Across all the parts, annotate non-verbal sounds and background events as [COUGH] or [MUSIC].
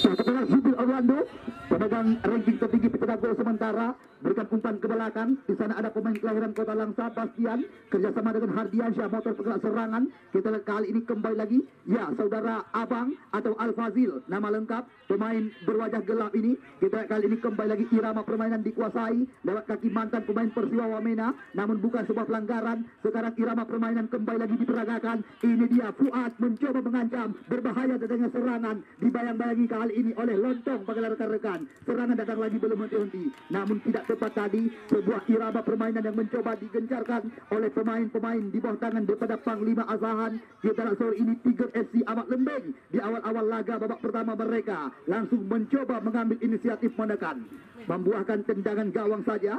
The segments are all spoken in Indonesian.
Setelah Zubil Orlando pemegang ranking tertinggi pencetak gol sementara berikan umpan ke belakang di sana ada pemain kelahiran kota Langsa Bastian. Kerjasama dengan Hardiansyah motor penggerak serangan. Kita lihat kali ini kembali lagi. Ya saudara Abang atau Al Fazil nama lengkap. Pemain berwajah gelap ini. Kita lihat kali ini kembali lagi. Irama permainan dikuasai lewat kaki mantan pemain Persiwa Wamena. Namun bukan sebuah pelanggaran. Sekarang irama permainan kembali lagi diperagakan. Ini dia Fuad mencoba mengancam. Berbahaya dengan serangan. Dibayang-bayangi kali ini oleh Lontong bagi rekan-rekan serangan datang lagi belum henti-henti namun tidak tepat tadi sebuah irama permainan yang mencoba digencarkan oleh pemain-pemain di bawah tangan daripada Panglima Azahan. Kita sore ini Tiger FC amat lembeng. Di awal-awal laga babak pertama mereka langsung mencoba mengambil inisiatif menekan membuahkan tendangan gawang saja. Ya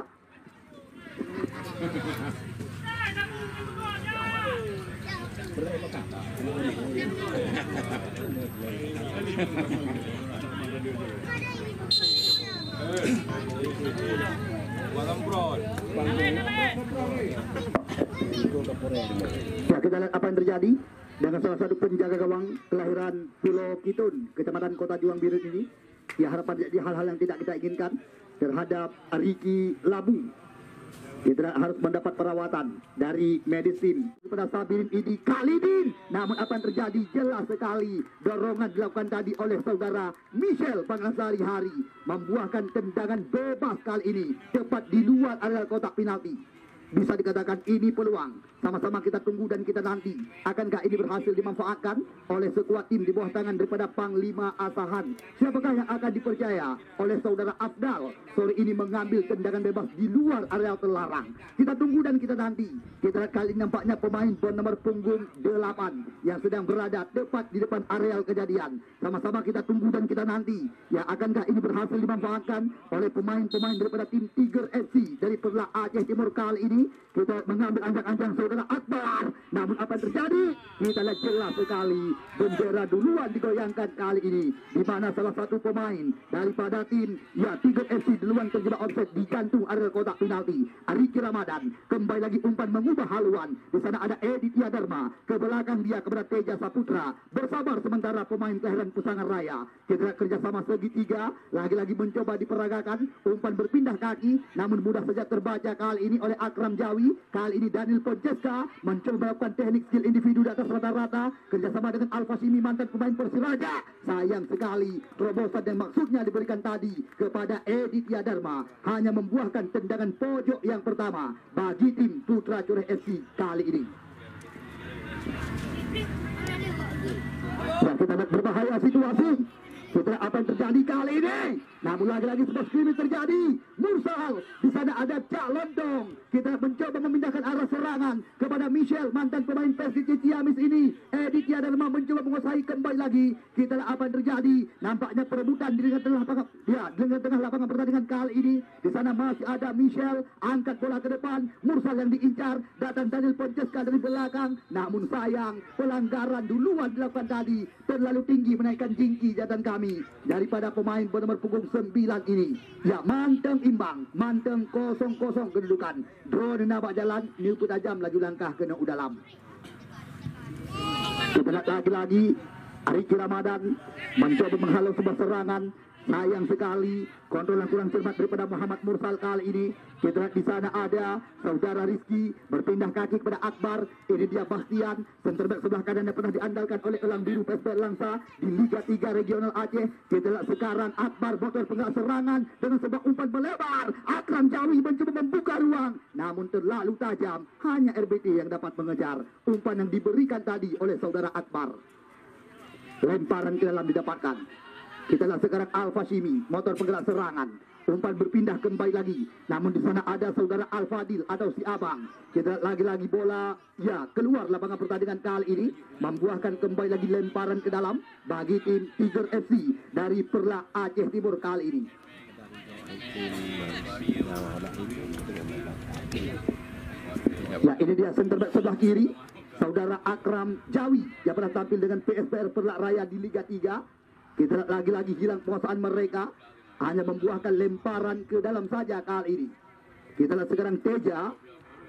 [LAUGHS] kita lihat apa yang terjadi dengan salah satu penjaga gawang kelahiran Pulau Kitun, Kecamatan Kota Juang Biru ini. Ya harapan jadi hal-hal yang tidak kita inginkan terhadap Riki Labu. Kita harus mendapat perawatan dari medis tim kepada Sabirin Idi Kalidin. Namun apa yang terjadi jelas sekali dorongan dilakukan tadi oleh saudara Michel Pangasari Hari membuahkan tendangan bebas kali ini tepat di luar area kotak penalti. Bisa dikatakan ini peluang. Sama-sama kita tunggu dan kita nanti. Akankah ini berhasil dimanfaatkan oleh sekuat tim di bawah tangan daripada Panglima Asahan? Siapakah yang akan dipercaya oleh saudara Afdal? Sore ini mengambil tendangan bebas di luar area terlarang. Kita tunggu dan kita nanti. Kita kali nampaknya pemain bernomor punggung 8 yang sedang berada tepat di depan areal kejadian. Sama-sama kita tunggu dan kita nanti. Ya akankah ini berhasil dimanfaatkan oleh pemain-pemain daripada tim Tiger FC dari Perla Aceh Timur kali ini? Kita mengambil ancang-ancang saudara Akbar. Namun apa yang terjadi? Kita lihat jelas sekali bendera duluan digoyangkan kali ini. Di mana salah satu pemain daripada tim ya Tiger FC duluan terjebak offset di jantung area kotak penalti. Ariki Ramadan kembali lagi umpan mengubah haluan. Di sana ada Edi Tiadarma. Ke belakang dia kepada Teja Saputra. Bersabar sementara pemain kelahiran Pusangan Raya. Kita kerjasama segitiga. Lagi-lagi mencoba diperagakan. Umpan berpindah kaki. Namun mudah saja terbaca kali ini oleh Akram Jawi. Kali ini Daniel Ponceska mencoba melakukan teknik skill individu di atas rata-rata. Kerjasama dengan Alfa Simi mantan pemain Persiraja. Sayang sekali terobosan yang maksudnya diberikan tadi kepada Edi Tiadarma. Hanya membuahkan tendangan pojok yang pertama bagi tim Putra Cureh FC kali ini. Dan kita lihat berbahaya situasi. Lihat apa yang terjadi kali ini. Namun lagi-lagi sebuah scrimmage terjadi. Mursal. Di sana ada Cak Lontong. Kita mencoba memindahkan arah serangan kepada Michel. Mantan pemain Persija Ciamis ini. Edi Tiadarma mencoba menguasai kembali lagi. Kita lihat apa yang terjadi. Nampaknya perebutan di tengah lapangan. Ya, di tengah lapangan pertandingan kali ini. Di sana masih ada Michel. Angkat bola ke depan. Mursal yang diincar. Datang Daniel Ponceska dari belakang. Namun sayang. Pelanggaran duluan dilakukan tadi. Terlalu tinggi menaikkan jingki jatan kami. Daripada pemain bernomor punggung 9 ini. Ya, manteng imbang. Manteng kosong-kosong kedudukan. Drone nabak jalan. Niupu tajam laju langkah kena udalam. Kita lihat lagi-lagi Ariki Ramadan mencoba menghalau sebuah serangan. Sayang sekali kontrol yang kurang cermat daripada Muhammad Mursal kali ini. Kita di sana ada saudara Rizky berpindah kaki kepada Akbar. Ini dia Bastian, center back sebelah kanan yang pernah diandalkan oleh Elang Biru PSP Langsa di Liga 3 Regional Aceh. Kita sekarang Akbar motor penggerak serangan dengan sebuah umpan melebar. Akram Jawi mencoba membuka ruang, namun terlalu tajam. Hanya RBT yang dapat mengejar umpan yang diberikan tadi oleh saudara Akbar. Lemparan ke dalam didapatkan. Kita lihat sekarang Alfa Shimi, motor penggerak serangan. Umpan berpindah kembali lagi. Namun di sana ada saudara Alfadil atau si Abang. Kita lagi-lagi bola, ya keluar lapangan pertandingan kali ini. Membuahkan kembali lagi lemparan ke dalam bagi tim Tiger FC dari Perla Aceh Timur kali ini. Ya ini dia center back sebelah kiri. Saudara Akram Jawi yang pernah tampil dengan PSPR Perlak Raya di Liga 3. Kita lagi-lagi hilang penguasaan mereka. Hanya membuahkan lemparan ke dalam saja kali ini. Kita sekarang Teja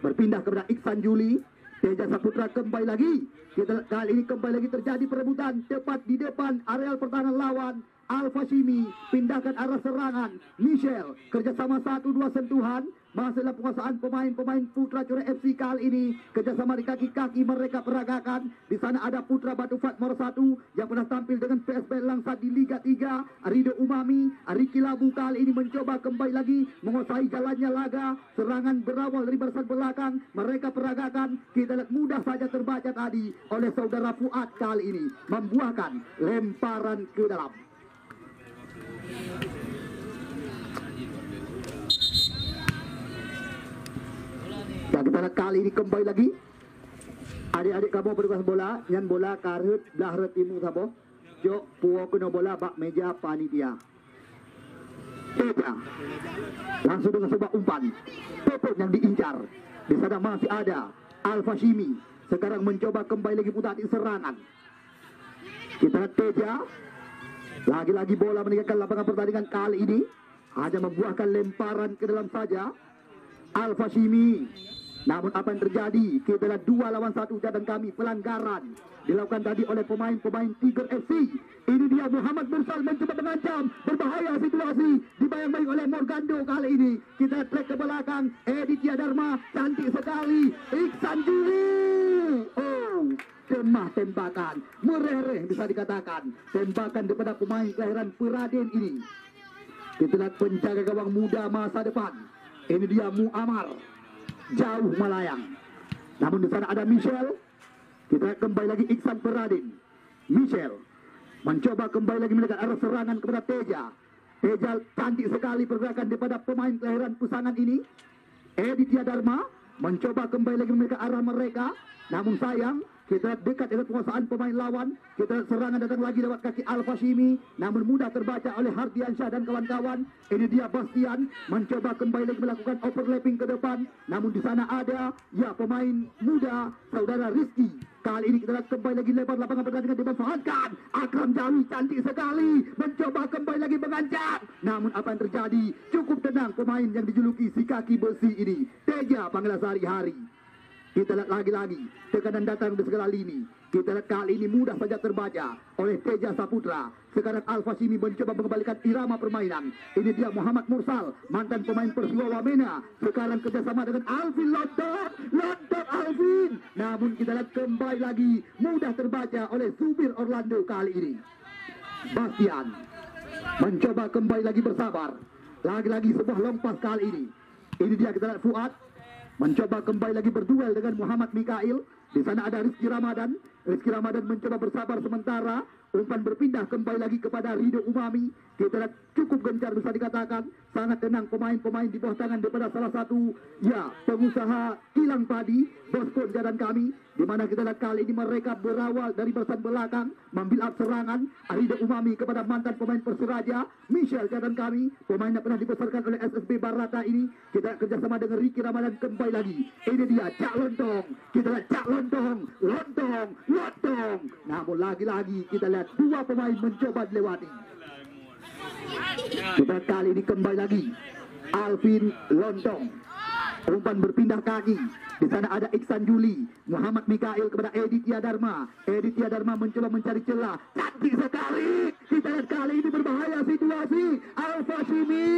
berpindah kepada Iksan Juli. Teja Saputra kembali lagi. Kita kali ini kembali lagi terjadi perebutan tepat di depan areal pertahanan lawan. Alfa Shimi pindahkan arah serangan. Michelle kerjasama satu dua sentuhan. Masih dalam penguasaan pemain-pemain Putra Cura FC kali ini. Kerjasama di kaki-kaki mereka peragakan. Di sana ada Putra Batu Fat nomor satu yang pernah tampil dengan PSB Langsat di Liga 3. Arido Umami, Ariki Labu kali ini mencoba kembali lagi menguasai jalannya laga. Serangan berawal dari barisan belakang. Mereka peragakan. Kita lihat mudah saja terbaca tadi oleh saudara Fuad kali ini. Membuahkan lemparan ke dalam. Kita lihat kali ini kembali lagi. Adik-adik kamu berkuasa bola, yang bola karut belah ret timu sabo. Jok puo kena bola bak meja panitia. Teja. Langsung dengan sebuah umpan. Popot yang diincar. Di sana masih ada Alfa Shimi. Sekarang mencoba kembali lagi putar di serangan. Kita lihat Teja. Lagi-lagi bola meninggalkan lapangan pertandingan kali ini. Hanya membuahkan lemparan ke dalam saja. Alfa Shimi. Namun apa yang terjadi? Kita lihat dua lawan satu dan kami pelanggaran dilakukan tadi oleh pemain-pemain Tiger FC. Ini dia Muhammad Mursal mencoba mengancam berbahaya situasi dibayang-bayang oleh Morgando kali ini. Kita track ke belakang. Editya Dharma cantik sekali. Iksan Juli. Oh, kemah tembakan. Merereh bisa dikatakan. Tembakan daripada pemain kelahiran Peraden ini. Kita lihat penjaga gawang muda masa depan. Ini dia Muammar jauh melayang. Namun di sana ada Michelle. Kita kembali lagi Iksan Peradin. Michelle mencoba kembali lagi melihat arah serangan kepada Teja. Teja cantik sekali pergerakan daripada pemain kelahiran pusangan ini. Editya Dharma mencoba kembali lagi melihat arah mereka. Namun sayang kita dekat dengan penguasaan pemain lawan. Kita serangan datang lagi lewat kaki Alfa Shimi. Namun mudah terbaca oleh Hardiansyah dan kawan-kawan. Ini dia Bastian mencoba kembali lagi melakukan overlapping ke depan. Namun di sana ada ya pemain muda saudara Rizky. Kali ini kita kembali lagi lebar lapangan pertandingan dimanfaatkan. Akram Jawi cantik sekali. Mencoba kembali lagi mengancam. Namun apa yang terjadi? Cukup tenang pemain yang dijuluki si kaki besi ini. Teja panggilan sehari-hari. Kita lihat lagi-lagi tekanan datang dari segala lini. Kita lihat kali ini mudah saja terbaca oleh Teja Saputra. Sekarang Alfa Simi mencoba mengembalikan irama permainan. Ini dia Muhammad Mursal, mantan pemain Persiwa Wamena. Sekarang kerjasama dengan Alvin London. London Alvin. Namun kita lihat kembali lagi mudah terbaca oleh Subir Orlando kali ini. Bastian mencoba kembali lagi bersabar. Lagi-lagi sebuah lompas kali ini. Ini dia kita lihat Fuad mencoba kembali lagi berduel dengan Muhammad Mikail. Di sana ada Rizky Ramadan. Rizky Ramadan mencoba bersabar sementara. Umpan berpindah kembali lagi kepada Rido Umami. Kita lihat cukup gencar bisa dikatakan. Sangat tenang pemain-pemain di bawah tangan daripada salah satu ya pengusaha kilang padi. Bos jalan kami. Di mana kita lihat kali ini mereka berawal dari barisan belakang. Up serangan. Rido Umami kepada mantan pemain Persiraja. Michelle jalan kami. Pemain yang pernah dibesarkan oleh SSB Barata ini. Kita kerjasama dengan Ricky Ramadan kembali lagi. Ini dia Cak Lontong. Kita lihat Cak Lontong. Lontong. Lontong. Namun lagi-lagi kita lihat dua pemain mencoba dilewati. Kita kali ini kembali lagi. Alvin Lontong. Umpan berpindah kaki. Di sana ada Iksan Juli, Muhammad Mikail kepada Editya Dharma. Editya Dharma mencoba mencari celah. Cantik sekali. Kita lihat kali ini berbahaya situasi. Alfa Shimi.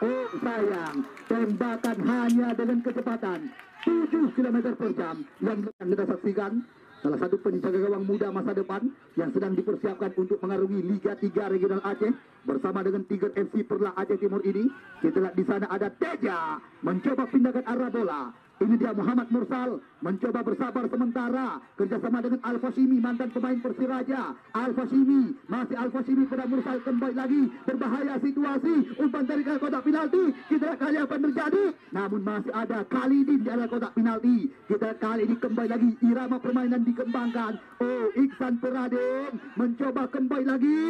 Oh sayang, tembakan hanya dengan kecepatan 7 km per jam yang kita saksikan salah satu penjaga gawang muda masa depan yang sedang dipersiapkan untuk mengarungi Liga 3 Regional Aceh bersama dengan Tiger FC Perla Aceh Timur ini. Kita lihat di sana ada Teja mencoba pindahkan arah bola. Ini dia Muhammad Mursal mencoba bersabar sementara kerjasama dengan Alfa Simi mantan pemain Persiraja. Alfa Simi masih Alfa Simi pada Mursal kembali lagi berbahaya situasi umpan dari kotak penalti. Kita kali apa terjadi. Namun masih ada Khalidin di area kotak penalti. Kita kali ini kembali lagi irama permainan dikembangkan. Oh Iksan Peraden mencoba kembali lagi.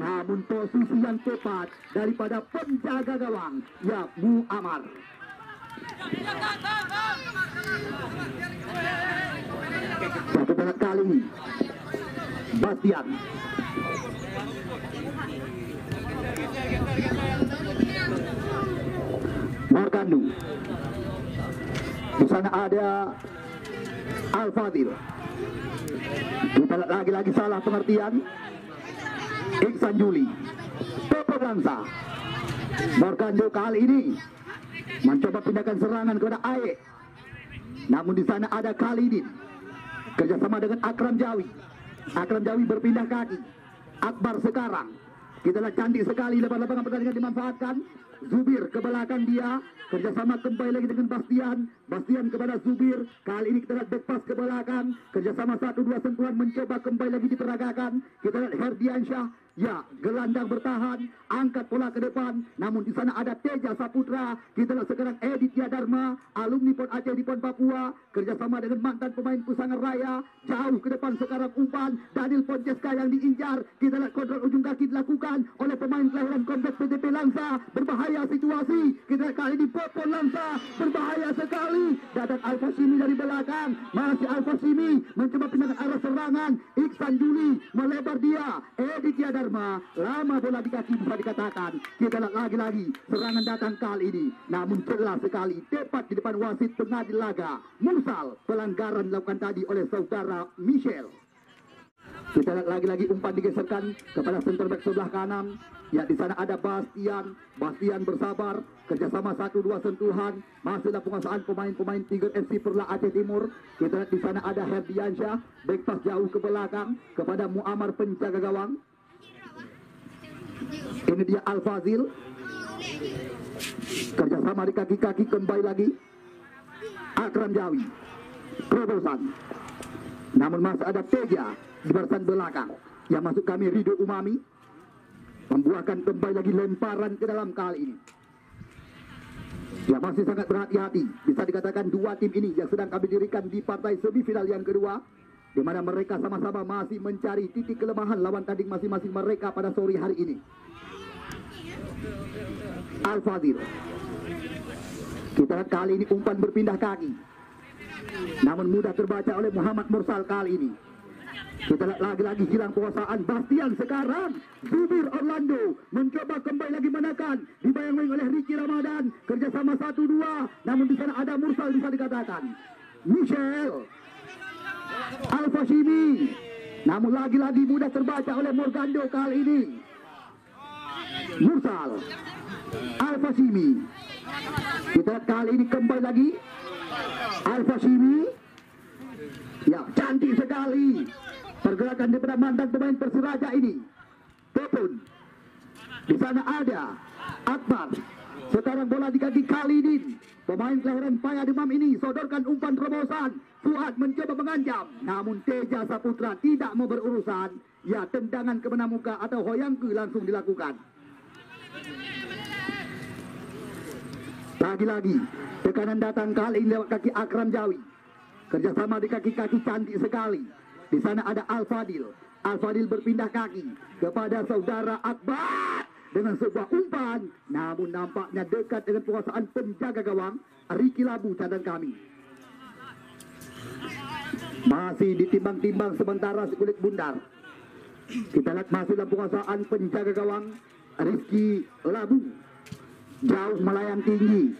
Namun posisi yang tepat daripada penjaga gawang ya Muammar. Banget kali ini Bastian Markandu Di sana ada Al-Fadil. Lagi-lagi salah pengertian. Iksan Juli. Pepe Langsa. Morgando kali ini mencoba pindahkan serangan kepada Aek. Namun di sana ada Khalidin. Kerjasama dengan Akram Jawi. Akram Jawi berpindah kaki. Akbar sekarang. Kita lihat cantik sekali lebar lapangan pertandingan dimanfaatkan. Zubir ke belakang dia. Kerjasama kembali lagi dengan Bastian. Bastian kepada Zubir. Kali ini kita lihat back pass ke belakang. Kerjasama satu dua sentuhan mencoba kembali lagi diperagakan. Kita lihat Herdiansyah. Ya, gelandang bertahan, angkat bola ke depan. Namun di sana ada Teja Saputra. Kita sekarang Editya Dharma, alumni Pon Aceh di Pon Papua, kerjasama dengan mantan pemain Pusangan Raya. Jauh ke depan sekarang umpan Daniel Ponceska yang diinjar. Kita lihat kontrol ujung kaki dilakukan oleh pemain kelahiran kompleks PTP Langsa. Berbahaya situasi. Kita kali ini Popon Langsa berbahaya sekali. Datang Alfa Simi dari belakang. Masih Alfa Simi mencoba pindahkan arah serangan. Iksan Juli melebar dia. Editya Dharma Lama bola di kaki bisa dikatakan. Kita lagi-lagi serangan datang kali ini. Namun jelas sekali tepat di depan wasit pengadil laga. Musal pelanggaran dilakukan tadi oleh saudara Michel. Kita lagi-lagi umpan digeserkan kepada center back sebelah kanan. Ya di sana ada Bastian. Bastian bersabar kerjasama satu dua sentuhan. Masih dalam penguasaan pemain-pemain Tiger FC Perla Aceh Timur. Kita lihat di sana ada Herdiansyah. Back pass jauh ke belakang kepada Muammar penjaga gawang ini dia Al Fazil. Kerjasama di kaki-kaki kembali lagi. Akram Jawi. Terobosan. Namun masih ada Teja di barisan belakang. Yang masuk kami Rido Umami. Membuahkan kembali lagi lemparan ke dalam kali ini. Ya masih sangat berhati-hati. Bisa dikatakan dua tim ini yang sedang kami dirikan di partai semifinal yang kedua di mana mereka sama-sama masih mencari titik kelemahan lawan tanding masing-masing mereka pada sore hari ini. Al-Fadil. Kita kali ini umpan berpindah kaki. Namun mudah terbaca oleh Muhammad Mursal kali ini. Kita lagi-lagi hilang kuasaan Bastian sekarang. Zubir Orlando mencoba kembali lagi menekan. Dibayang-bayang oleh Ricky Ramadan. Kerjasama 1-2. Namun di sana ada Mursal bisa dikatakan. Michel Alfa Simi. Namun lagi-lagi mudah terbaca oleh Morgando kali ini. Mursal. Alfa Simi. Kita kali ini kembali lagi. Alfa Simi. Ya, cantik sekali. Pergerakan daripada mantan pemain Persiraja ini. Popun. Di sana ada Akbar. Sekarang bola di kaki Khalidin. Pemain kelahiran Paya Demam ini sodorkan umpan terobosan. Fuad mencoba mengancam. Namun Teja Saputra tidak mau berurusan. Ya tendangan ke muka atau hoyangku langsung dilakukan. Lagi-lagi tekanan datang kali ini lewat kaki Akram Jawi. Kerjasama di kaki-kaki cantik sekali. Di sana ada Al Fadil. Al Fadil berpindah kaki kepada saudara Akbar dengan sebuah umpan. Namun nampaknya dekat dengan penguasaan penjaga gawang Riki Labu cadang kami. Masih ditimbang-timbang sementara sekulit bundar. Kita lihat masih dalam penguasaan penjaga gawang Rizky Labu. Jauh melayang tinggi.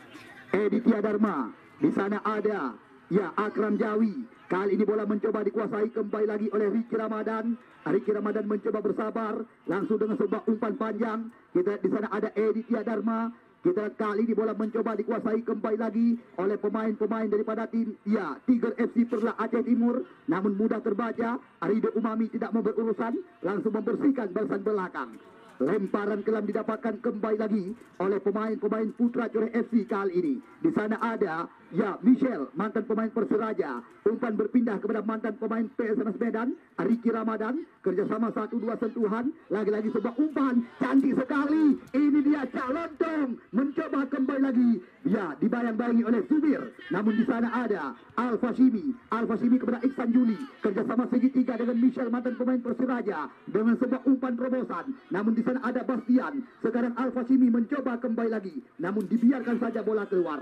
Editya Dharma. Di sana ada ya Akram Jawi. Kali ini bola mencoba dikuasai kembali lagi oleh Ricky Ramadan. Ricky Ramadan mencoba bersabar. Langsung dengan sebuah umpan panjang. Kita di sana ada Editya Dharma. Kita kali ini bola mencoba dikuasai kembali lagi oleh pemain-pemain daripada tim ya Tiger FC Perla Aceh Timur. Namun mudah terbaca, Arido Umami tidak mau berurusan, langsung membersihkan barisan belakang. Lemparan kelam didapatkan kembali lagi oleh pemain-pemain Putra Coreh FC kali ini. Di sana ada ya Michel, mantan pemain Persiraja. Umpan berpindah kepada mantan pemain PSMS Medan, Riki Ramadan. Kerjasama satu dua sentuhan. Lagi-lagi sebuah umpan cantik sekali. Ini dia calon Tong mencoba kembali lagi. Ya dibayang-bayangi oleh Subir. Namun di sana ada Alfa Simi. Alfa Simi kepada Iksan Juli. Kerjasama segitiga dengan Michel mantan pemain Persiraja. Dengan sebuah umpan terobosan. Namun di sana ada Bastian. Sekarang Alfa Simi mencoba kembali lagi. Namun dibiarkan saja bola keluar.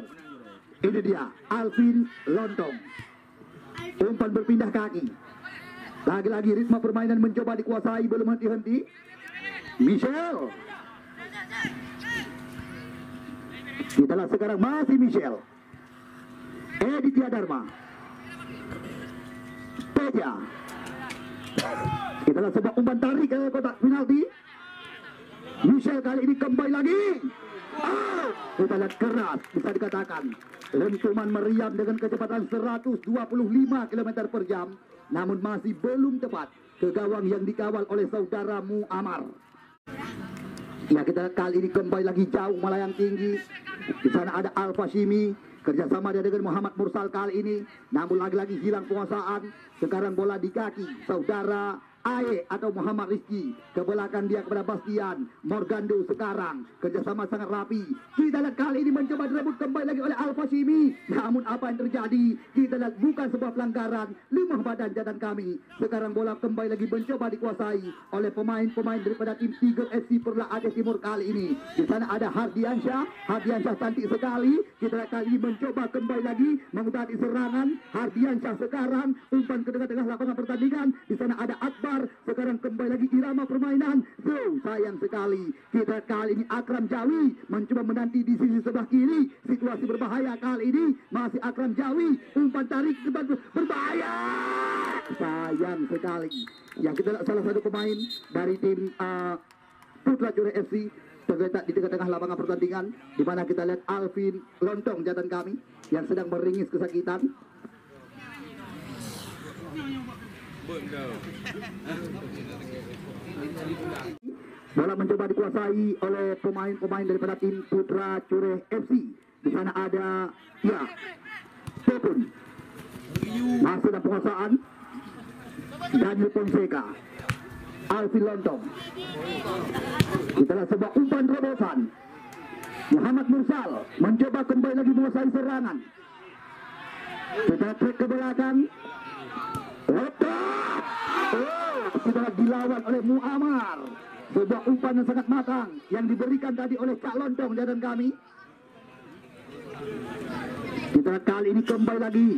Ini dia Alvin Lontong. Umpan berpindah kaki. Lagi-lagi ritme permainan mencoba dikuasai belum henti-henti. Michel. Kita lihat sekarang masih Michel. Editya Dharma. Teja. Kita lihat sebuah umpan tarik ke kotak penalti. Michel kali ini kembali lagi. Ah, kita lihat keras bisa dikatakan. Lentuman meriam dengan kecepatan 125 km per jam. Namun masih belum tepat ke gawang yang dikawal oleh saudara Muammar. Ya kita kali ini kembali lagi jauh melayang tinggi. Di sana ada Al Fashimi kerjasama dia dengan Muhammad Mursal kali ini. Namun lagi-lagi hilang penguasaan. Sekarang bola di kaki saudara Ae atau Muhammad Rizki ke belakang dia kepada Bastian Morgando sekarang. Kerjasama sangat rapi. Kita lihat kali ini mencoba direbut kembali lagi oleh Alfa Shimi namun apa yang terjadi? Kita lihat bukan sebuah pelanggaran. Lima badan jadan kami. Sekarang bola kembali lagi mencoba dikuasai oleh pemain-pemain daripada tim Tiger FC Perla Aceh Timur kali ini. Di sana ada Hardiansyah. Hardiansyah cantik sekali. Kita lihat kali ini mencoba kembali lagi mengutari serangan Hardiansyah sekarang. Umpan ke tengah-tengah lapangan pertandingan. Di sana ada Akbar sekarang kembali lagi irama permainan. So sayang sekali. Kita kali ini Akram Jawi mencoba menanti di sisi sebelah kiri. Situasi berbahaya kali ini. Masih Akram Jawi. Umpan tarik berbahaya. Sayang sekali. Yang kita salah satu pemain dari tim uh, Putra Jure FC terletak di tengah-tengah lapangan pertandingan. Di mana kita lihat Alvin Lontong jatan kami yang sedang meringis kesakitan Bola mencoba dikuasai oleh pemain-pemain daripada tim Putra Cureh FC. Di sana ada ya Pepun. Masih dalam penguasaan Daniel Fonseca. Alvin Lontong. Kita lihat sebuah umpan terobosan. Muhammad Mursal mencoba kembali lagi menguasai serangan. Kita trek ke belakang. Sudah dilawan oleh Muammar. Sebuah umpan yang sangat matang yang diberikan tadi oleh Cak Lontong dan kami. Kita kali ini kembali lagi.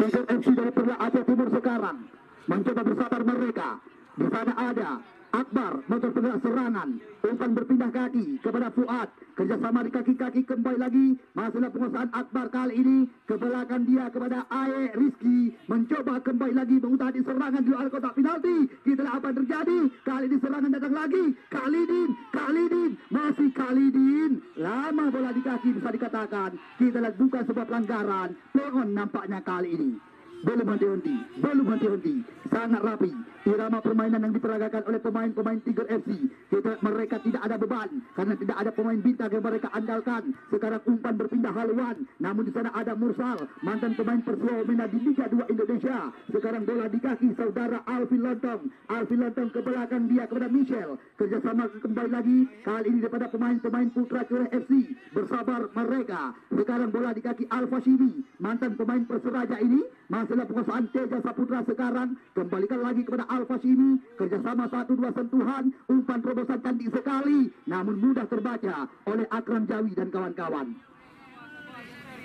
Tiger FC dari Perla Aceh Timur sekarang mencoba bersabar mereka. Di sana ada Akbar motor penggerak serangan umpan berpindah kaki kepada Fuad. Kerjasama di kaki-kaki kembali lagi. Masalah penguasaan Akbar kali ini. Ke belakang dia kepada Ae Rizki mencoba kembali lagi mengutari serangan di luar kotak penalti. Kita lihat apa yang terjadi. Kali ini serangan datang lagi. Khalidin Khalidin. Masih Khalidin. Lama bola di kaki bisa dikatakan. Kita lihat bukan sebuah pelanggaran. Pengon nampaknya kali ini belum henti-henti, belum henti-henti, sangat rapi. Irama permainan yang diperagakan oleh pemain-pemain Tiger FC. Kita, mereka tidak ada beban karena tidak ada pemain bintang yang mereka andalkan. Sekarang umpan berpindah haluan, namun di sana ada Mursal, mantan pemain Persua Wamena di Liga 2 Indonesia. Sekarang bola di kaki saudara Alvin Lontong. Alvin Lontong ke belakang dia kepada Michel. Kerjasama kembali lagi, kali ini daripada pemain-pemain Putra Cureh FC. Bersabar mereka. Sekarang bola di kaki Alfa Shibi, mantan pemain Perseraja ini masalah penguasaan Teja Saputra sekarang kembalikan lagi kepada Alfa Sini kerjasama satu dua sentuhan umpan terobosan cantik sekali namun mudah terbaca oleh Akram Jawi dan kawan-kawan.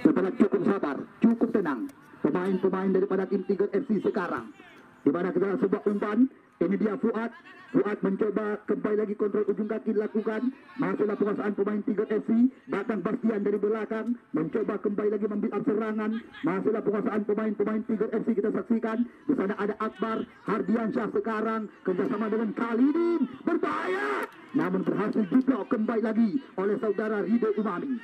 Setelah cukup sabar cukup tenang pemain-pemain daripada tim Tiger FC sekarang di mana kita sebuah umpan ini dia Fuad. Fuad mencoba kembali lagi kontrol ujung kaki dilakukan. Masuklah penguasaan pemain Tiger FC datang Bastian dari belakang. Mencoba kembali lagi membuild up serangan. Masuklah penguasaan pemain-pemain Tiger FC kita saksikan. Di sana ada Akbar Hardiansyah sekarang. Kerjasama dengan Khalidin. Berbahaya. Namun berhasil juga kembali lagi oleh saudara Rido Umami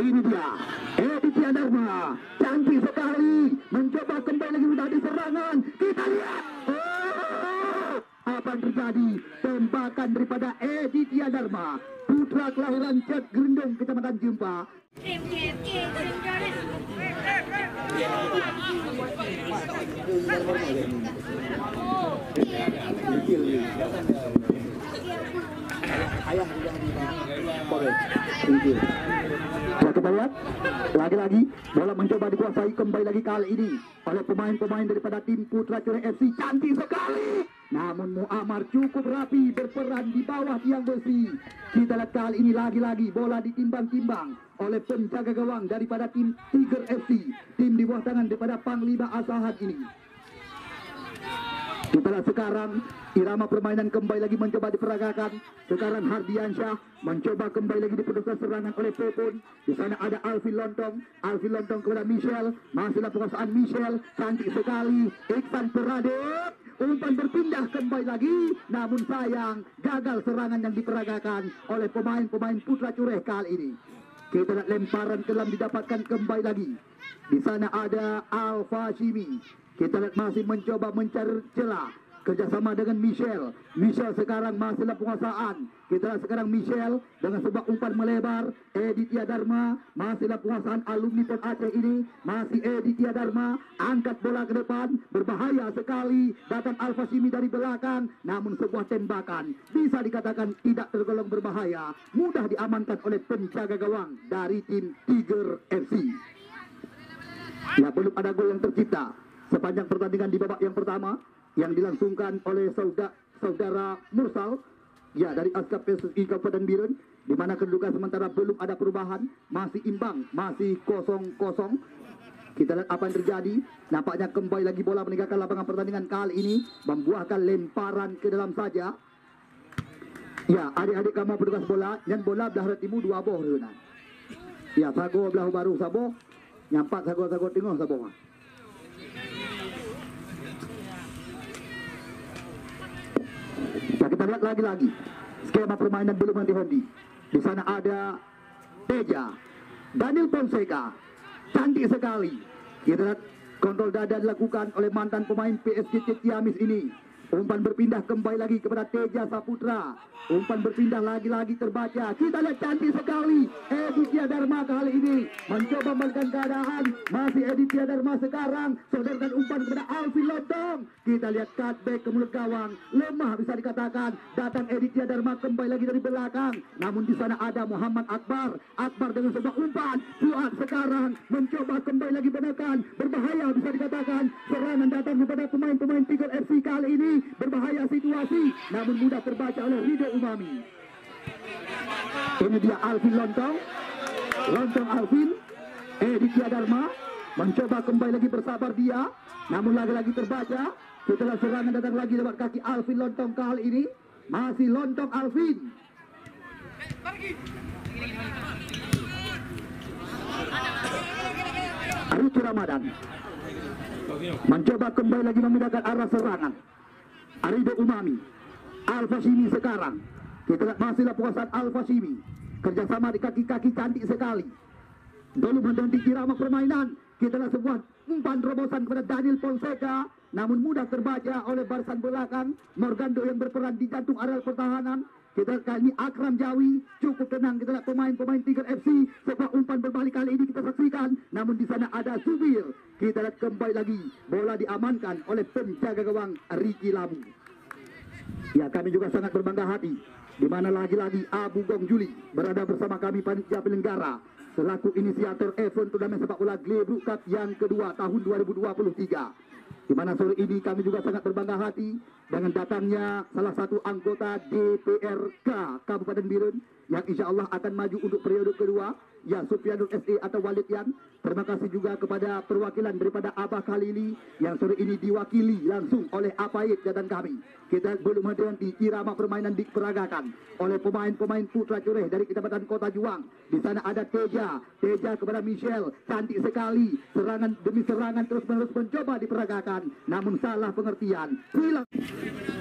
ini dia. Edithia Dharma cantik sekali. Mencoba kembali lagi menjadi serangan. Kita lihat. Oh, apa yang terjadi? Tembakan daripada Edithia Dharma putra kelahiran Cet Gerendong kecamatan Jumpa ayah Thank you. Ya kita lihat lagi-lagi bola mencoba dikuasai kembali lagi kali ini oleh pemain-pemain daripada tim Putra Cureh FC cantik sekali. Namun Muammar cukup rapi berperan di bawah tiang besi. Kita lihat kali ini lagi-lagi bola ditimbang-timbang oleh penjaga gawang daripada tim Tiger FC. Tim di bawah tangan daripada Panglima Asahat ini. Lihat sekarang irama permainan kembali lagi mencoba diperagakan. Sekarang Hardiansyah mencoba kembali lagi dipenuhkan serangan oleh Pepun. Di sana ada Alvin Lontong. Alvin Lontong kepada Michel. Masihlah penguasaan Michel. Cantik sekali. Iksan Peradip. Umpan berpindah kembali lagi. Namun sayang gagal serangan yang diperagakan oleh pemain-pemain Putra Cureh kali ini. Kita lihat lemparan kelam didapatkan kembali lagi. Di sana ada Alfa Shimi. Kita lihat masih mencoba mencari celah kerjasama dengan Michel. Michel sekarang masih dalam penguasaan. Kita lihat sekarang Michel dengan sebuah umpan melebar. Editya Dharma masih dalam penguasaan alumni Pon Aceh ini. Masih Editya Dharma angkat bola ke depan. Berbahaya sekali. Datang Alfa Simi dari belakang. Namun sebuah tembakan bisa dikatakan tidak tergolong berbahaya. Mudah diamankan oleh penjaga gawang dari tim Tiger FC. Ya belum ada gol yang tercipta sepanjang pertandingan di babak yang pertama yang dilangsungkan oleh saudara, saudara Mursal ya dari Askap PSSI Kabupaten Biren di mana kedudukan sementara belum ada perubahan masih imbang masih kosong kosong kita lihat apa yang terjadi. Nampaknya kembali lagi bola meninggalkan lapangan pertandingan kali ini membuahkan lemparan ke dalam saja. Ya adik-adik kamu petugas bola dan bola belah timu dua boh ya sago belah baru sabo nyampak sago-sago tengok sabo Nah, kita lihat lagi-lagi skema permainan belum henti-henti. Di sana ada Teja, Daniel Fonseca, cantik sekali. Kita lihat kontrol dada dilakukan oleh mantan pemain PSG Ciamis ini. Umpan berpindah kembali lagi kepada Teja Saputra. Umpan berpindah lagi-lagi terbaca. Kita lihat cantik sekali. Editya Dharma kali ini mencoba melakukan keadaan. Masih Editya Dharma sekarang. Sodorkan umpan kepada Alvin Lotong. Kita lihat cutback ke mulut gawang. Lemah bisa dikatakan. Datang Editya Dharma kembali lagi dari belakang. Namun di sana ada Muhammad Akbar. Akbar dengan sebuah umpan. Fuad sekarang mencoba kembali lagi menekan. Berbahaya bisa dikatakan. Serangan datang kepada pemain-pemain Tiger FC kali ini berbahaya situasi namun mudah terbaca oleh Ridho Umami. Ini dia Alvin Lontong. Lontong Alvin Editya Dharma. Mencoba kembali lagi bersabar dia namun lagi-lagi terbaca. Setelah serangan datang lagi lewat kaki Alvin Lontong kali ini masih Lontong Alvin. Aritu Ramadan. Mencoba kembali lagi memindahkan arah serangan Arido Umami. Alfa Simi sekarang. Kita masih puasan Alfa Simi kerjasama di kaki-kaki cantik sekali. Dulu mendanti irama permainan. Kita lihat sebuah umpan terobosan kepada Daniel Fonseca. Namun mudah terbaca oleh barisan belakang. Morgando yang berperan di jantung areal pertahanan kita kali ini Akram Jawi cukup tenang. Kita lihat pemain-pemain Tiger FC sebuah umpan berbalik kali ini kita saksikan. Namun di sana ada Subir kita lihat kembali lagi. Bola diamankan oleh penjaga gawang Ricky Lamu. Ya kami juga sangat berbangga hati. Di mana lagi-lagi Abu Gong Juli berada bersama kami panitia penyelenggara. Selaku inisiator event turnamen sepak bola Glebruk Cup yang kedua tahun 2023 di mana sore ini kami juga sangat berbangga hati dengan datangnya salah satu anggota DPRK Kabupaten Birun yang insya Allah akan maju untuk periode kedua Ya Supianul SE atau Walid Yan. Terima kasih juga kepada perwakilan daripada Abah Khalili Yang sore ini diwakili langsung oleh Apaid dan kami. Kita belum menanti irama permainan diperagakan Oleh pemain-pemain putra cureh dari Kecamatan Kota Juang. Di sana ada Teja. Teja kepada Michelle. Cantik sekali. Serangan demi serangan terus menerus mencoba diperagakan Namun salah pengertian. Hilang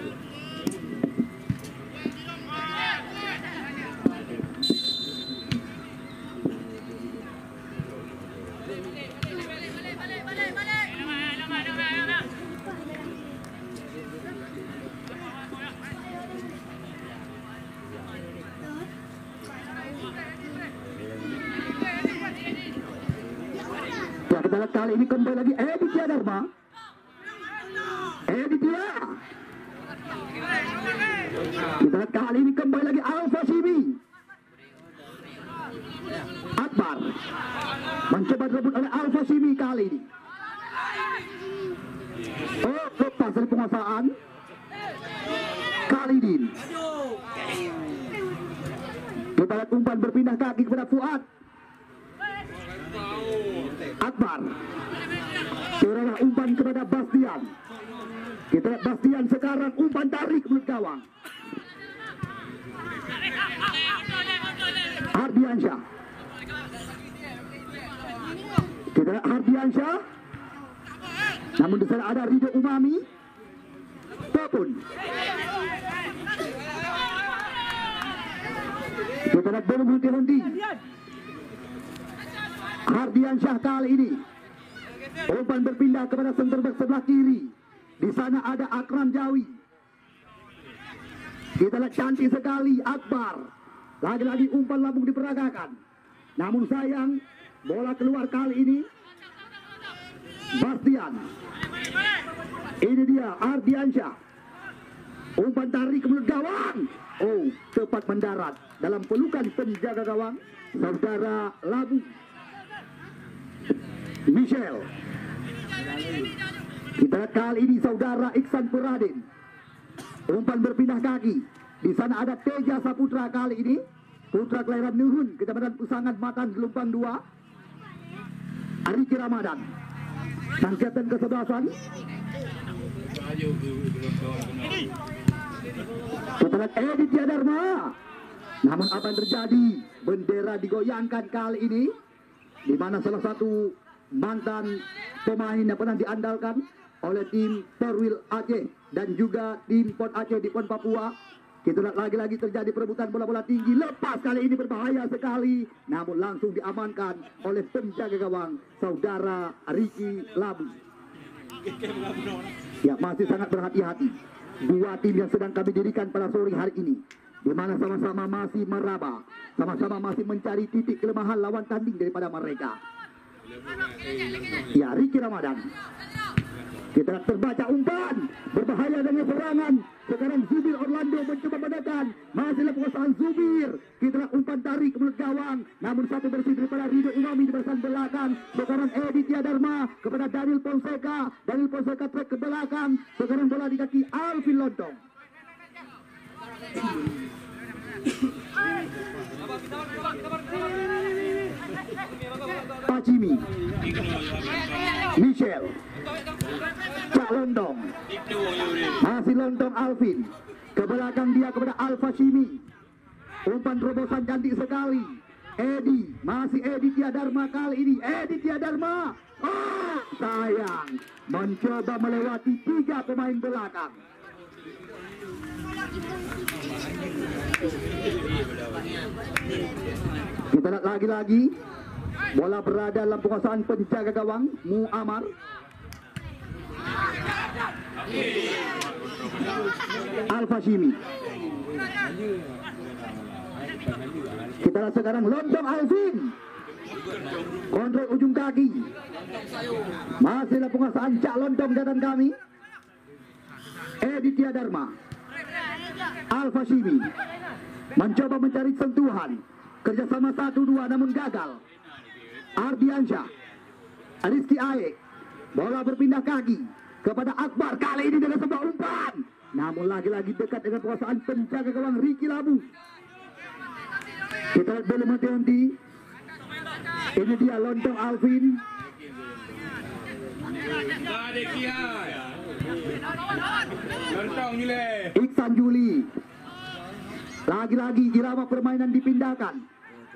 Kita kali ini kembali lagi Editya Dharma. Editya. Kita lihat kali ini kembali lagi Alfa Simi. Akbar. Mencoba direbut oleh Alfa Simi kali ini. Oh, lepas dari penguasaan. Kali ini. Kita lihat umpan berpindah kaki kepada Fuad. Akbar. Serangan umpan kepada Bastian. Kita lihat Bastian sekarang umpan tarik mulut gawang. Ardiansyah. Kita lihat Ardiansyah. Namun di sana ada Rido Umami. Topun. Kita lihat belum henti-henti. Ardiansyah kali ini umpan berpindah kepada center back sebelah kiri. Di sana ada Akram Jawi. Kita lihat cantik sekali Akbar. Lagi-lagi umpan lambung diperagakan. Namun sayang bola keluar kali ini. Bastian. Ini dia Ardiansyah. Umpan tarik ke mulut gawang. Oh, tepat mendarat dalam pelukan penjaga gawang saudara Labu. Michelle. Kita lihat kali ini saudara Iksan Puradin. Umpan berpindah kaki. Di sana ada Teja Saputra kali ini. Putra kelahiran Nuhun, Kecamatan Pusangan Matan Gelumpang 2. Ariki Ramadan. Sangkatan kesebelasan. Kita lihat Edi Tiadarma. Namun apa yang terjadi? Bendera digoyangkan kali ini. Di mana salah satu mantan pemain yang pernah diandalkan oleh tim Perwil Aceh dan juga tim Pon Aceh di Pon Papua. Kita lagi-lagi terjadi perebutan bola-bola tinggi. Lepas kali ini berbahaya sekali. Namun langsung diamankan oleh penjaga gawang saudara Riki Labu. Ya masih sangat berhati-hati. Dua tim yang sedang kami dirikan pada sore hari ini. Di mana sama-sama masih meraba. Sama-sama masih mencari titik kelemahan lawan tanding daripada mereka. Ya Riki Ramadan. Kita terbaca umpan berbahaya dengan serangan. Sekarang Zubir Orlando mencoba menekan. Masih penguasaan Zubir. Kita umpan tarik ke mulut gawang. Namun satu bersih daripada Rido Umami di barisan belakang. Sekarang Edi Tiadarma kepada Daniel Fonseca. Daniel Fonseca trek ke belakang. Sekarang bola di kaki Alvin Lontong. Pacimi. Michel. Cak Lontong. Masih Lontong Alvin. Ke belakang dia kepada Alfa Shimi. Umpan terobosan cantik sekali. Edi, masih Edi Tiadarma kali ini. Edi Tiadarma. Oh, sayang. Mencoba melewati tiga pemain belakang. Kita lihat lagi-lagi. Bola berada dalam penguasaan penjaga gawang Muammar. Alfa Shimi. Kita lihat sekarang Lontong Alvin. Kontrol ujung kaki. Masih dalam penguasaan Cak Lontong datang kami. Edi Tiadarma. Alfa Shimi. Mencoba mencari sentuhan. Kerjasama satu dua namun gagal. Ardiansyah. Rizky Aek. Bola berpindah kaki kepada Akbar. Kali ini dengan sebuah umpan. Namun lagi-lagi dekat dengan penguasaan penjaga gawang Ricky Labu. Kita lihat belum henti-henti. Ini dia Lontong Alvin. Iksan Juli. Lagi-lagi irama permainan dipindahkan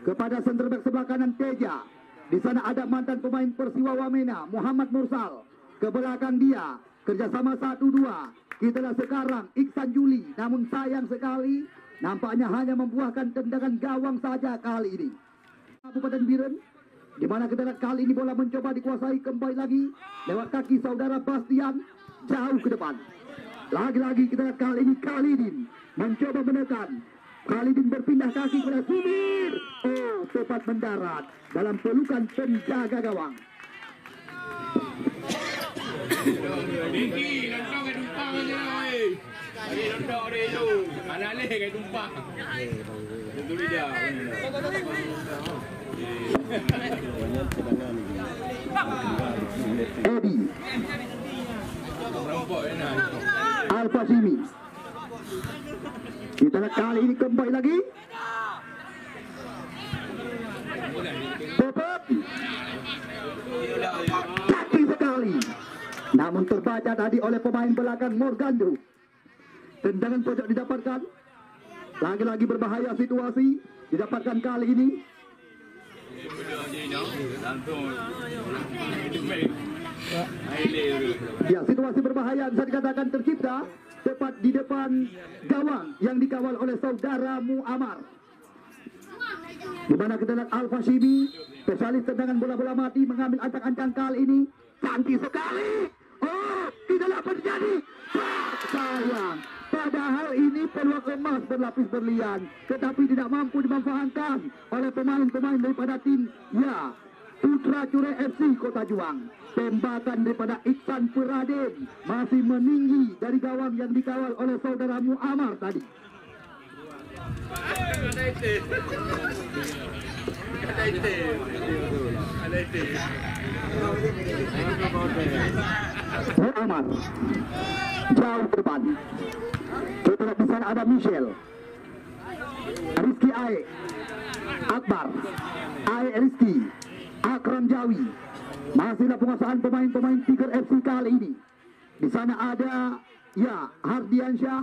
kepada center back sebelah kanan Teja. Di sana ada mantan pemain Persiwa Wamena, Muhammad Mursal. Ke belakang dia, kerjasama 1-2. Kita lihat sekarang Iksan Juli. Namun sayang sekali, nampaknya hanya membuahkan tendangan gawang saja kali ini. Kabupaten Biren, di mana kita lihat kali ini bola mencoba dikuasai kembali lagi lewat kaki saudara Bastian jauh ke depan. Lagi-lagi kita lihat kali ini Khalidin mencoba menekan. Khalidin berpindah kaki kepada Sumir. Oh, tepat mendarat dalam pelukan penjaga gawang. Edi, Kita lihat kali ini kembali lagi. Popot. Kaki sekali. Namun terbaca tadi oleh pemain belakang Morgando. Tendangan pojok didapatkan. Lagi-lagi berbahaya situasi didapatkan kali ini. Ya, situasi berbahaya bisa dikatakan tercipta tepat di depan gawang yang dikawal oleh saudara Muammar. Di mana kita lihat Alfa Shibi, spesialis tendangan bola-bola mati mengambil ancang-ancang kali ini. Cantik sekali. Oh, tidak dapat terjadi. Sayang. Padahal ini peluang emas berlapis berlian, tetapi tidak mampu dimanfaatkan oleh pemain-pemain daripada tim ya Putra Cure FC Kota Juang. Tembakan daripada Iksan Peraden masih meninggi dari gawang yang dikawal oleh saudara Muammar tadi. Muammar jauh depan. Kita di ada Michel, Rizky Ae, Akbar, Ae Rizky, Akram Jawi. Masihlah penguasaan pemain-pemain Tiger FC kali ini. Di sana ada ya Hardiansyah.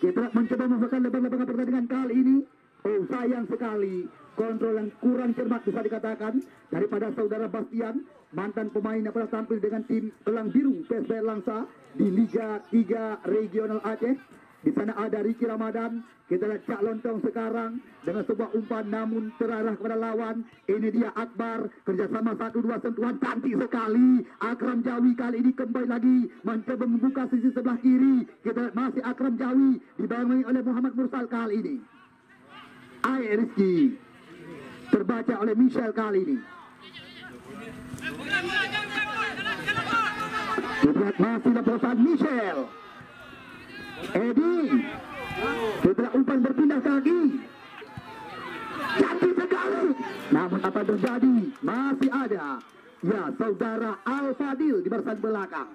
Kita mencoba memasukkan lebar-lebar pertandingan kali ini. Oh sayang sekali kontrol yang kurang cermat bisa dikatakan daripada saudara Bastian mantan pemain yang pernah tampil dengan tim Elang Biru PSBL Langsa di Liga 3 Regional Aceh. Di sana ada Ricky Ramadan. Kita lihat Cak Lontong sekarang dengan sebuah umpan namun terarah kepada lawan. Ini dia Akbar kerjasama satu dua sentuhan cantik sekali. Akram Jawi kali ini kembali lagi mencoba membuka sisi sebelah kiri. Kita lihat masih Akram Jawi dibangun oleh Muhammad Mursal kali ini. Air Rizky terbaca oleh Michel kali ini. Kita lihat masih lepasan Michel. Edi. Lihat umpan berpindah kaki. Cantik sekali. Namun apa terjadi? Masih ada. Ya, saudara Al Fadil di barisan belakang.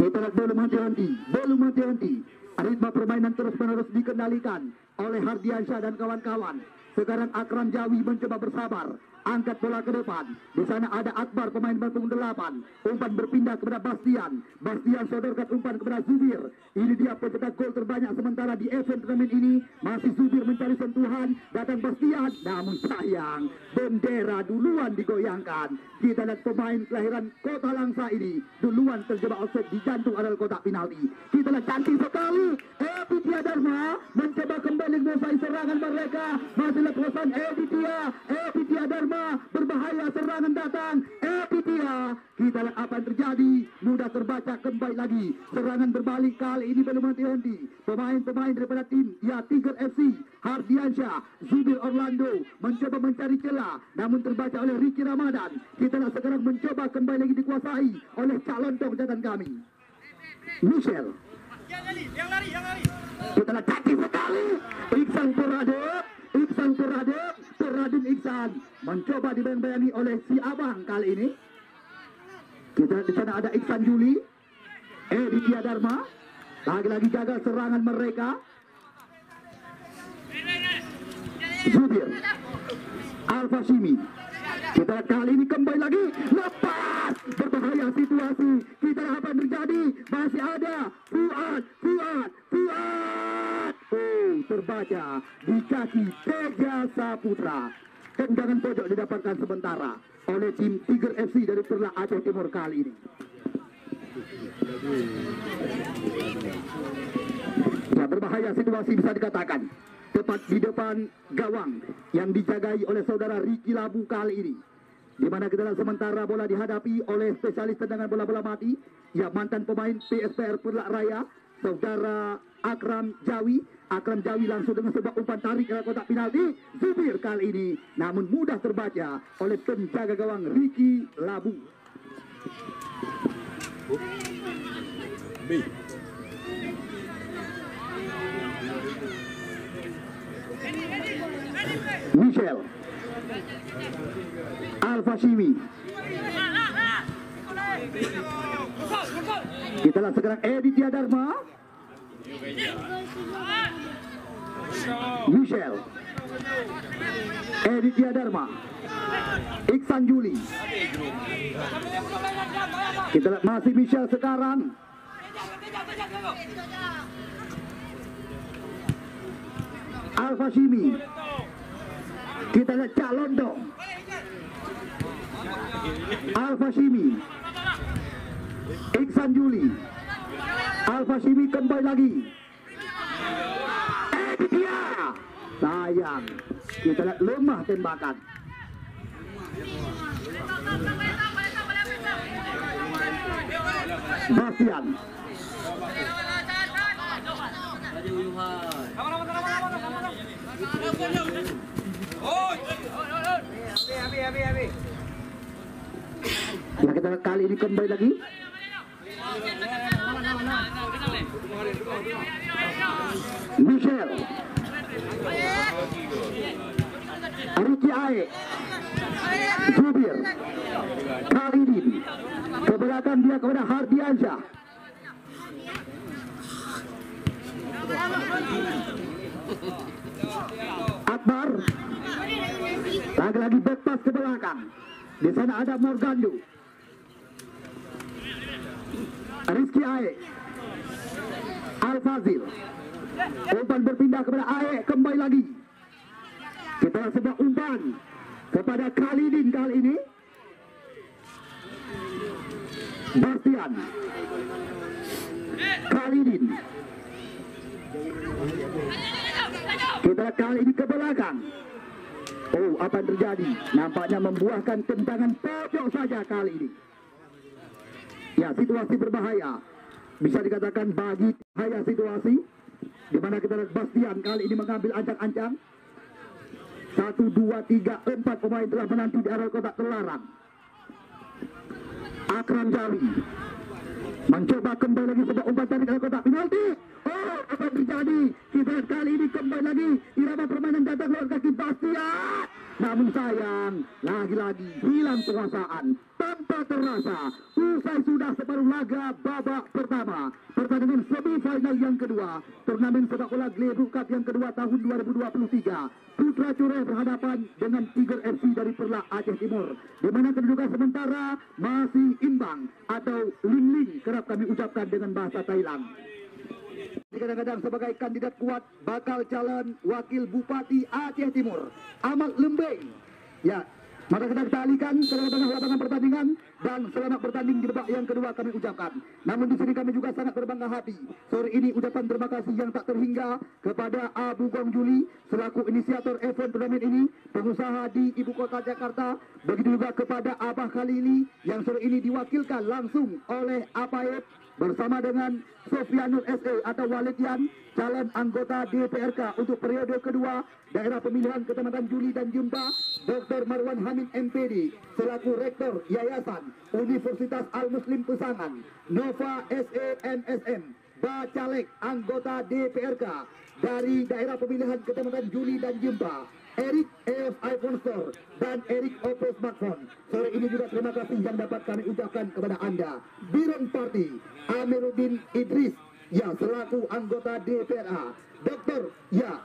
Kita lihat belum henti-henti. Belum henti-henti. Ritme permainan terus-menerus dikendalikan oleh Hardiansyah dan kawan-kawan. Sekarang Akram Jawi mencoba bersabar. Angkat bola ke depan. Di sana ada Akbar pemain bantung delapan. Umpan berpindah kepada Bastian. Bastian sodorkan umpan kepada Zubir. Ini dia pencetak gol terbanyak sementara di event turnamen ini. Masih Zubir mencari sentuhan. Datang Bastian. Namun sayang. Bendera duluan digoyangkan. Kita lihat pemain kelahiran kota Langsa ini. Duluan terjebak offset di jantung adalah kotak penalti. Kita lihat cantik sekali. Epitia Dharma mencoba kembali menguasai serangan mereka. Masih lepasan Epitia. Epitia Dharma berbahaya serangan datang. Epitia. Kita lihat apa yang terjadi. Mudah terbaca kembali lagi. Serangan berbalik kali ini belum henti-henti. Pemain-pemain daripada tim ya Tiger FC. Hardiansyah. Zubir Orlando. Mencoba mencari celah. Namun terbaca oleh Ricky Ramadan. Kita lihat sekarang mencoba kembali lagi dikuasai oleh calon catatan kami. Michel. Kita lihat cantik sekali. Iksan Puradep. Iksan Puradep. Puradin Iksan. Mencoba dibayang-bayangi oleh si abang kali ini. Kita di sana ada Iksan Juli. Editya Dharma. Lagi-lagi gagal serangan mereka. Zubir. Alfa Shimi. Kita kali ini kembali lagi. Lepas. Berbahaya situasi. Kita apa yang terjadi. Masih ada. Fuad. Fuad. Terbaca di kaki Teja Saputra. Tendangan pojok didapatkan sementara oleh tim Tiger FC dari Perla Aceh Timur kali ini. Ya, berbahaya situasi bisa dikatakan. Tepat di depan gawang yang dijagai oleh saudara Ricky Labu kali ini. Di mana kita sementara bola dihadapi oleh spesialis tendangan bola-bola mati. Ya, mantan pemain PSPR Perlak Raya, saudara Akram Jawi. Akram Jawi langsung dengan sebuah umpan tarik ke kotak penalti. Zubir kali ini. Namun mudah terbaca oleh penjaga gawang Ricky Labu. Michel Alfa Shimi Kita lihat sekarang Editya Dharma Michel Editya Dharma Iksan Juli. Kita lihat masih Michelle sekarang. Alfa Shimi. Kita lihat Cak Londo. Alfa Shimi. Iksan Juli. Alfa Shimi kembali lagi. Eh, dia. Sayang. Kita lihat lemah tembakan. Bastian. Ya kita kali ini kembali lagi. Michelle. Ae. Zubir. Khalidin. Ke belakang dia kepada Hardiansyah. Akbar. Lagi-lagi back pass ke belakang. Di sana ada Morgando. Rizky Ae. Al-Fazil. Umpan berpindah kepada Ae. Kembali lagi. Kita sebuah umpan kepada Khalidin kali ini. Bastian. Khalidin. Kita kali ini ke belakang. Oh, apa yang terjadi? Nampaknya membuahkan tendangan pojok saja kali ini. Ya, situasi berbahaya. Bisa dikatakan bagi bahaya situasi. Di mana kita lihat Bastian kali ini mengambil ancang-ancang. Satu, dua, tiga, empat pemain telah menanti di area kotak terlarang. Akram Jawi mencoba kembali lagi sebuah umpan tarik dalam kotak penalti. Oh, apa terjadi? Kita kali ini kembali lagi irama permainan datang lewat kaki Bastian. Namun sayang, lagi-lagi hilang penguasaan tanpa terasa. Usai sudah separuh laga babak pertama. Pertandingan semifinal yang kedua. Turnamen sepak bola Glebu Cup yang kedua tahun 2023. Putra Cureh berhadapan dengan Tiger FC dari Perla Aceh Timur. Di mana kedudukan sementara masih imbang atau ling-ling kerap kami ucapkan dengan bahasa Thailand. Kadang-kadang sebagai kandidat kuat bakal calon wakil Bupati Aceh Timur Ahmad Lembeng. Ya, maka kita kita alihkan ke tengah lapangan pertandingan dan selamat bertanding di babak yang kedua kami ucapkan. Namun di sini kami juga sangat berbangga hati. Sore ini ucapan terima kasih yang tak terhingga kepada Abu Gong Juli selaku inisiator event turnamen ini, pengusaha di ibu kota Jakarta, begitu juga kepada Abah Khalili yang sore ini diwakilkan langsung oleh Apayet bersama dengan Sofianur SE atau Walidian calon anggota DPRK untuk periode kedua daerah pemilihan Kecamatan Juli dan Jumba Dr. Marwan Hamid MPD selaku Rektor Yayasan Universitas Al-Muslim Pesangan Nova SE MSM Bacalek anggota DPRK dari daerah pemilihan Kecamatan Juli dan Jumba Erik iPhone Store dan Erik Oppo Smartphone. Sore ini juga terima kasih yang dapat kami ucapkan kepada Anda. Biron Party, Amiruddin Idris, ya selaku anggota DPRA. Dokter, ya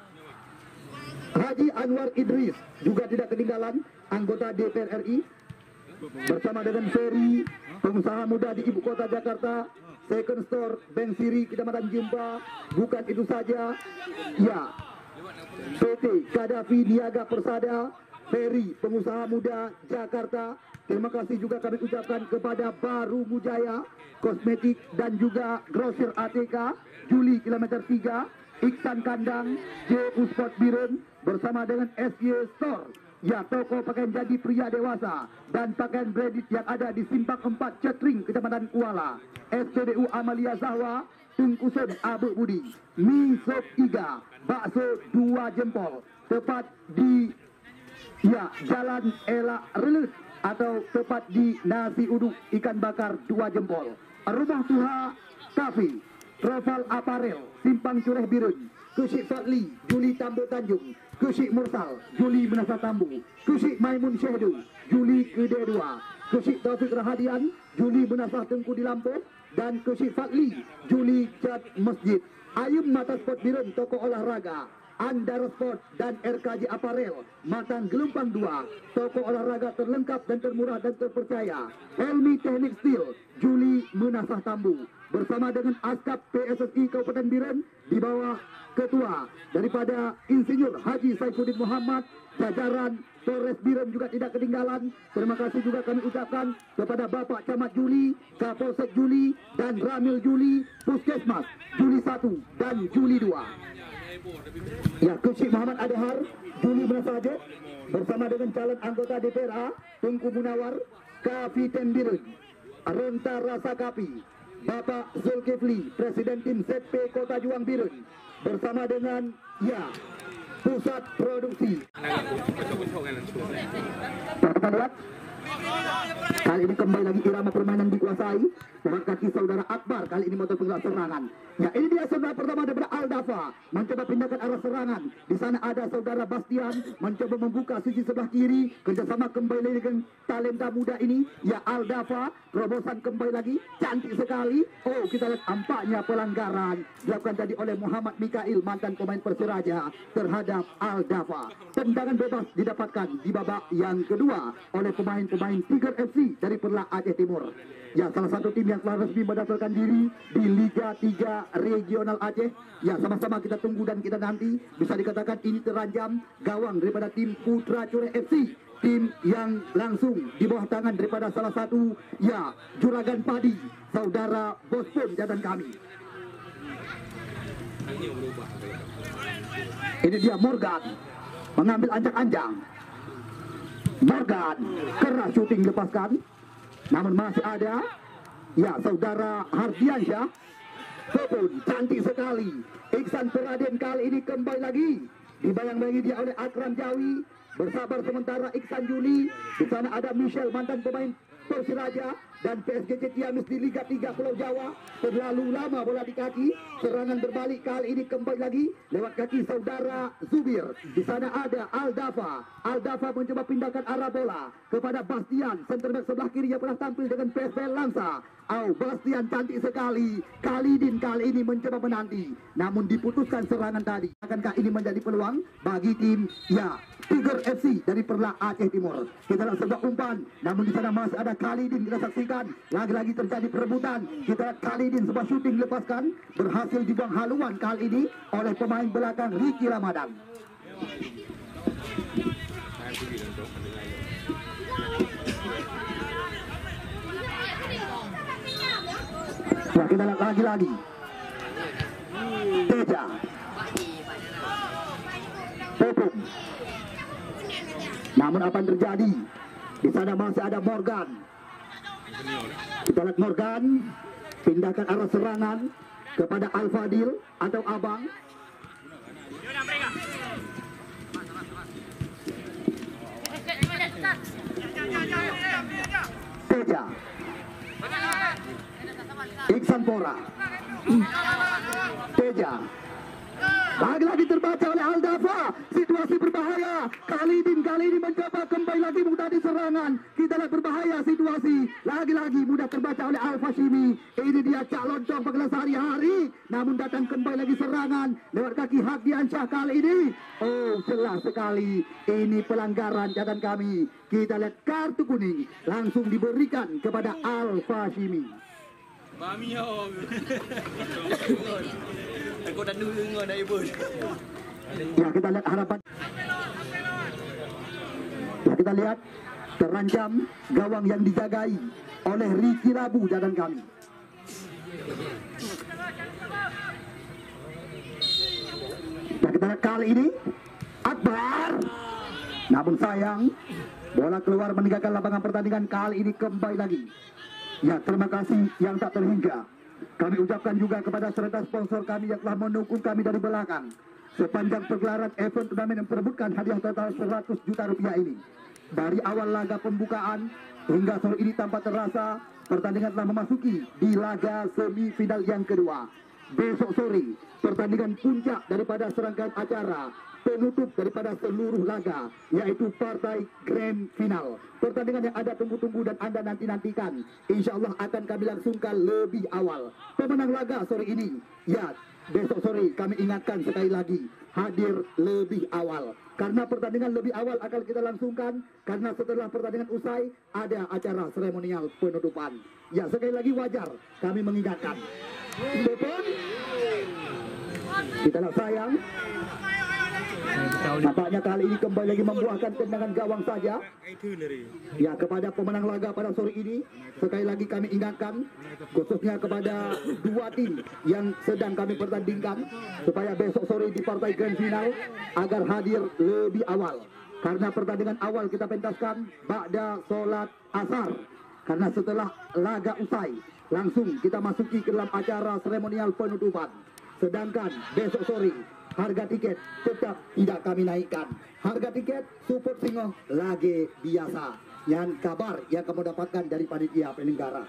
Haji Anwar Idris juga tidak ketinggalan anggota DPR RI bersama dengan Ferry, pengusaha muda di ibu kota Jakarta, Second Store, Bank Siri, Kecamatan Jumpa. Bukan itu saja, ya PT Kadafi Niaga Persada, Ferry, pengusaha muda Jakarta. Terima kasih juga kami ucapkan kepada Baru Mujaya, Kosmetik dan juga Grosir ATK, Juli kilometer 3, Iksan Kandang, J Sport Birun bersama dengan SY Store. Ya, toko pakaian jadi pria dewasa dan pakaian branded yang ada di Simpang 4 Cetring, Kecamatan Kuala. SPDU Amalia Zahwa, Tungkusun Abu Budi, mie sop iga, bakso dua jempol, tepat di ya Jalan Elak Relus atau tepat di nasi uduk ikan bakar dua jempol. Rumah Tuha Cafe, Travel Apparel, Simpang Cureh Birun, Kusik Fadli, Juli Tambo Tanjung, Kusik Mursal, Juli Menasa Tambu, Kusik Maimun Syahdu, Juli Kedua, Kusik Taufik Rahadian, Juli Menasah Tengku di Lampung, dan Kusik Fadli, Juli Cat Masjid. Ayum Mata Sport Birun, toko olahraga. Andara Sport dan RKJ Apparel, Matang Gelumpang 2, toko olahraga terlengkap dan termurah dan terpercaya, Helmi Teknik Steel, Juli Menasah Tambu, bersama dengan Askap PSSI Kabupaten Biren di bawah ketua daripada Insinyur Haji Saifuddin Muhammad, jajaran Polres Biren juga tidak ketinggalan. Terima kasih juga kami ucapkan kepada Bapak Camat Juli, Kapolsek Juli, dan Ramil Juli, Puskesmas Juli 1 dan Juli 2. Ya, Kucik Muhammad Adhar, Juli Menasajo, bersama dengan calon anggota DPRA, Tungku Munawar, Kapiten Biren, Renta Rasa Kapi, Bapak Zulkifli, Presiden Tim ZP Kota Juang Biren, bersama dengan, ya, Pusat Produksi. Kali ini kembali lagi irama permainan dikuasai. Lewat kaki saudara Akbar Kali ini motor penggerak serangan. Ya ini dia saudara pertama daripada Aldafa Mencoba pindahkan arah serangan. Di sana ada saudara Bastian Mencoba membuka sisi sebelah kiri. Kerjasama kembali dengan talenta muda ini. Ya Aldafa Terobosan kembali lagi. Cantik sekali. Oh kita lihat ampaknya pelanggaran. Dilakukan tadi oleh Muhammad Mikail Mantan pemain Persiraja Terhadap Aldafa Tendangan bebas didapatkan di babak yang kedua Oleh pemain-pemain Tiger FC dari Perla Aceh Timur. Ya, salah satu tim yang telah resmi mendaftarkan diri di Liga 3 Regional Aceh. Ya, sama-sama kita tunggu dan kita nanti bisa dikatakan ini teranjam gawang daripada tim Putra Cure FC. Tim yang langsung di bawah tangan daripada salah satu ya juragan padi saudara Bos Pun kami. Ini dia Morgan mengambil anjak-anjang. Morgan keras syuting lepaskan. Namun masih ada ya saudara Hardiansyah. Popon cantik sekali. Iksan Peraden kali ini kembali lagi. Dibayang-bayangi dia oleh Akram Jawi. Bersabar sementara Iksan Juli. Di sana ada Michelle mantan pemain Persiraja dan PSG Ciamis di Liga 3 Pulau Jawa terlalu lama bola di kaki. Serangan berbalik kali ini kembali lagi lewat kaki saudara Zubir. Di sana ada Aldafa Aldafa mencoba pindahkan arah bola kepada Bastian. Center back sebelah kiri yang pernah tampil dengan PSBL Lansa Oh Bastian cantik sekali. Kalidin kali ini mencoba menanti. Namun diputuskan serangan tadi. Akankah ini menjadi peluang bagi tim? Ya Tiger FC dari Perla Aceh Timur. Kita lihat sebuah umpan namun di sana masih ada Kalidin kita saksikan. Lagi-lagi terjadi perebutan. Kita lihat Kalidin sebuah syuting lepaskan. Berhasil dibuang haluan kali ini oleh pemain belakang Ricky Ramadan. Ya kita lihat lagi-lagi. Teja. Popung namun apa yang terjadi di sana masih ada Morgan kita lihat Morgan pindahkan arah serangan kepada Al-Fadil atau Abang. Teja. Iksan Pora. Teja. Lagi-lagi terbaca oleh Aldafa. Situasi berbahaya. Khalidin kali ini mencoba kembali lagi mudah diserangan. Kita lihat berbahaya situasi. Lagi-lagi mudah terbaca oleh Al Fashimi. Ini dia Cak Lontong pengelas hari-hari. Namun datang kembali lagi serangan. Lewat kaki Hak Diansyah kali ini. Oh jelas sekali. Ini pelanggaran catatan kami. Kita lihat kartu kuning. Langsung diberikan kepada Al Fashimi. Mami yo. Aku dah dulu dengan dari bos. Ya kita lihat harapan. Ya kita lihat terancam gawang yang dijagai oleh Ricky Rabu dan kami. Ya kita lihat kali ini Akbar. Namun sayang bola keluar meninggalkan lapangan pertandingan kali ini kembali lagi. Ya terima kasih yang tak terhingga. Kami ucapkan juga kepada serta sponsor kami yang telah mendukung kami dari belakang. Sepanjang pergelaran event turnamen yang memperebutkan hadiah total 100 juta rupiah ini. Dari awal laga pembukaan hingga sore ini tanpa terasa pertandingan telah memasuki di laga semifinal yang kedua. Besok sore pertandingan puncak daripada serangkaian acara penutup daripada seluruh laga yaitu partai grand final pertandingan yang ada tunggu-tunggu dan anda nanti-nantikan insya Allah akan kami langsungkan lebih awal pemenang laga sore ini ya besok sore kami ingatkan sekali lagi hadir lebih awal. Karena pertandingan lebih awal akan kita langsungkan karena setelah pertandingan usai ada acara seremonial penutupan. Ya sekali lagi wajar kami mengingatkan. Betul? Kita sayang. Nampaknya kali ini kembali lagi membuahkan tendangan gawang saja. Ya kepada pemenang laga pada sore ini sekali lagi kami ingatkan khususnya kepada dua tim yang sedang kami pertandingkan supaya besok sore di partai grand final agar hadir lebih awal. Karena pertandingan awal kita pentaskan ba'da solat asar. Karena setelah laga usai langsung kita masuki ke dalam acara seremonial penutupan. Sedangkan besok sore harga tiket tetap tidak kami naikkan. Harga tiket Super Singo lagi biasa. Yang kabar yang kamu dapatkan dari panitia penyelenggara.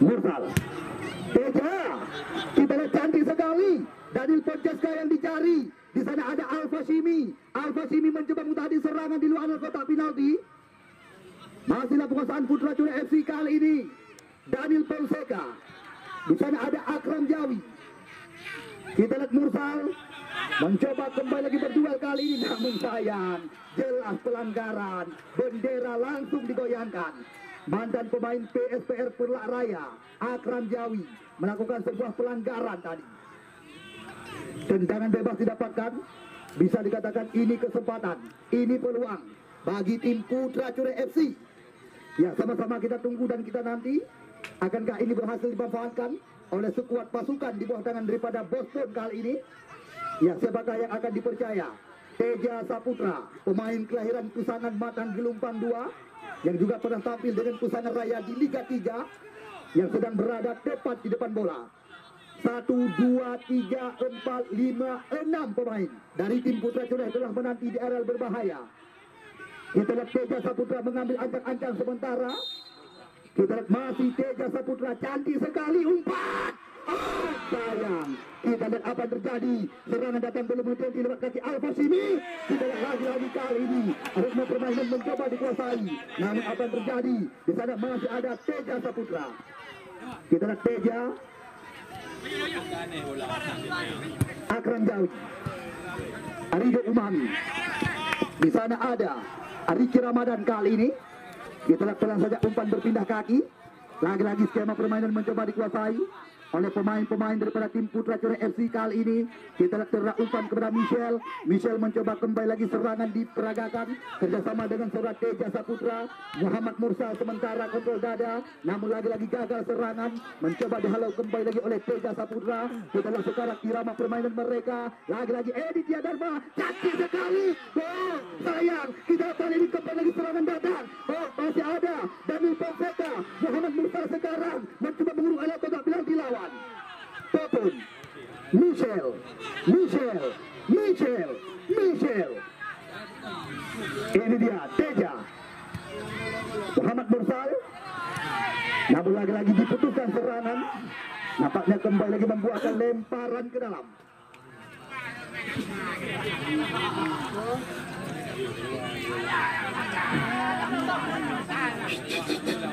Mursal. Teja. Kita lihat cantik sekali. Daniel Ponceska yang dicari. Di sana ada Alfa Simi. Alfa Simi mencoba mutahdi serangan di luar kotak penalti. Masihlah penguasaan Putra Curi FC kali ini. Daniel Fonseca. Di sana ada Akram Jawi. Kita lihat Mursal. Mencoba kembali lagi berduel kali ini namun sayang. Jelas pelanggaran. Bendera langsung digoyangkan. Mantan pemain PSPR Perlak Raya Akram Jawi melakukan sebuah pelanggaran tadi. Tendangan bebas didapatkan. Bisa dikatakan ini kesempatan ini peluang bagi tim Putra Cure FC ya sama-sama kita tunggu dan kita nanti Akankah ini berhasil dimanfaatkan oleh sekuat pasukan di bawah tangan daripada Boston kali ini? Ya, siapakah yang akan dipercaya? Teja Saputra, pemain kelahiran Kusangan Matang Gelumpang 2, yang juga pernah tampil dengan Kusangan Raya di Liga 3, yang sedang berada tepat di depan bola. Satu, dua, tiga, empat, lima, enam pemain dari tim Putra Cureh telah menanti di areal berbahaya. Lihat Teja Saputra mengambil ancang-ancang sementara. Kita masih Teja Saputra cantik sekali umpan. Oh, sayang. Kita lihat apa yang terjadi. Serangan datang belum berhenti lewat kaki Alfa. Kita lihat lagi-lagi kali ini. Ritme permainan mencoba dikuasai. Namun apa yang terjadi? Di sana masih ada Teja Saputra. Kita lihat Teja. Akram Jawi. Arido Umami. Di sana ada Ariki Ramadan kali ini. Lihat pelan saja umpan berpindah kaki. Lagi-lagi skema permainan mencoba dikuasai oleh pemain-pemain daripada tim Putra Core FC kali ini. Kita lihat umpan kepada Michel. Michel mencoba kembali lagi serangan diperagakan kerjasama dengan saudara Teja Saputra. Muhammad Mursal sementara kontrol dada. Namun lagi-lagi gagal serangan. Mencoba dihalau kembali lagi oleh Teja Saputra. Kita lihat sekarang irama permainan mereka. Lagi-lagi Edi Dharma. Cantik sekali. Oh, sayang. Kita kali ini kembali lagi serangan datang. Oh, masih ada. Daniel Fonseca. Muhammad Mursal sekarang mencoba mengurung alat kotak penalti lawan. Popon. Michel. Michel. Michel. Michel. Ini dia Teja. Muhammad Mursal. Namun lagi-lagi diputuskan serangan. Nampaknya kembali lagi membuahkan lemparan ke dalam.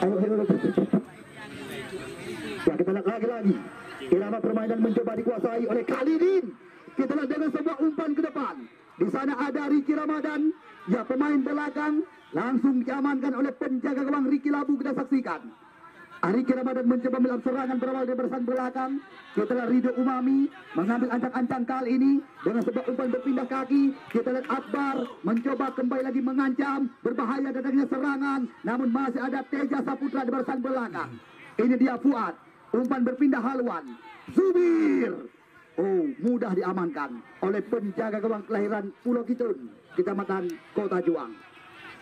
Ayo, ayo, ayo. Ya kita lihat lagi-lagi Irama permainan mencoba dikuasai oleh Khalidin Kita lihat dengan sebuah umpan ke depan Di sana ada Ricky Ramadan Ya pemain belakang Langsung diamankan oleh penjaga gawang Ricky Labu kita saksikan Ariki Ramadan mencoba melakukan serangan berawal dari barisan belakang. Kita lihat Rido Umami mengambil ancang-ancang kali ini dengan sebab umpan berpindah kaki. Kita lihat Akbar mencoba kembali lagi mengancam berbahaya datangnya serangan. Namun masih ada Teja Saputra di barisan belakang. Ini dia Fuad. Umpan berpindah haluan. Zubir. Oh, mudah diamankan oleh penjaga gawang kelahiran Pulau Kitun, Kecamatan Kota Juang.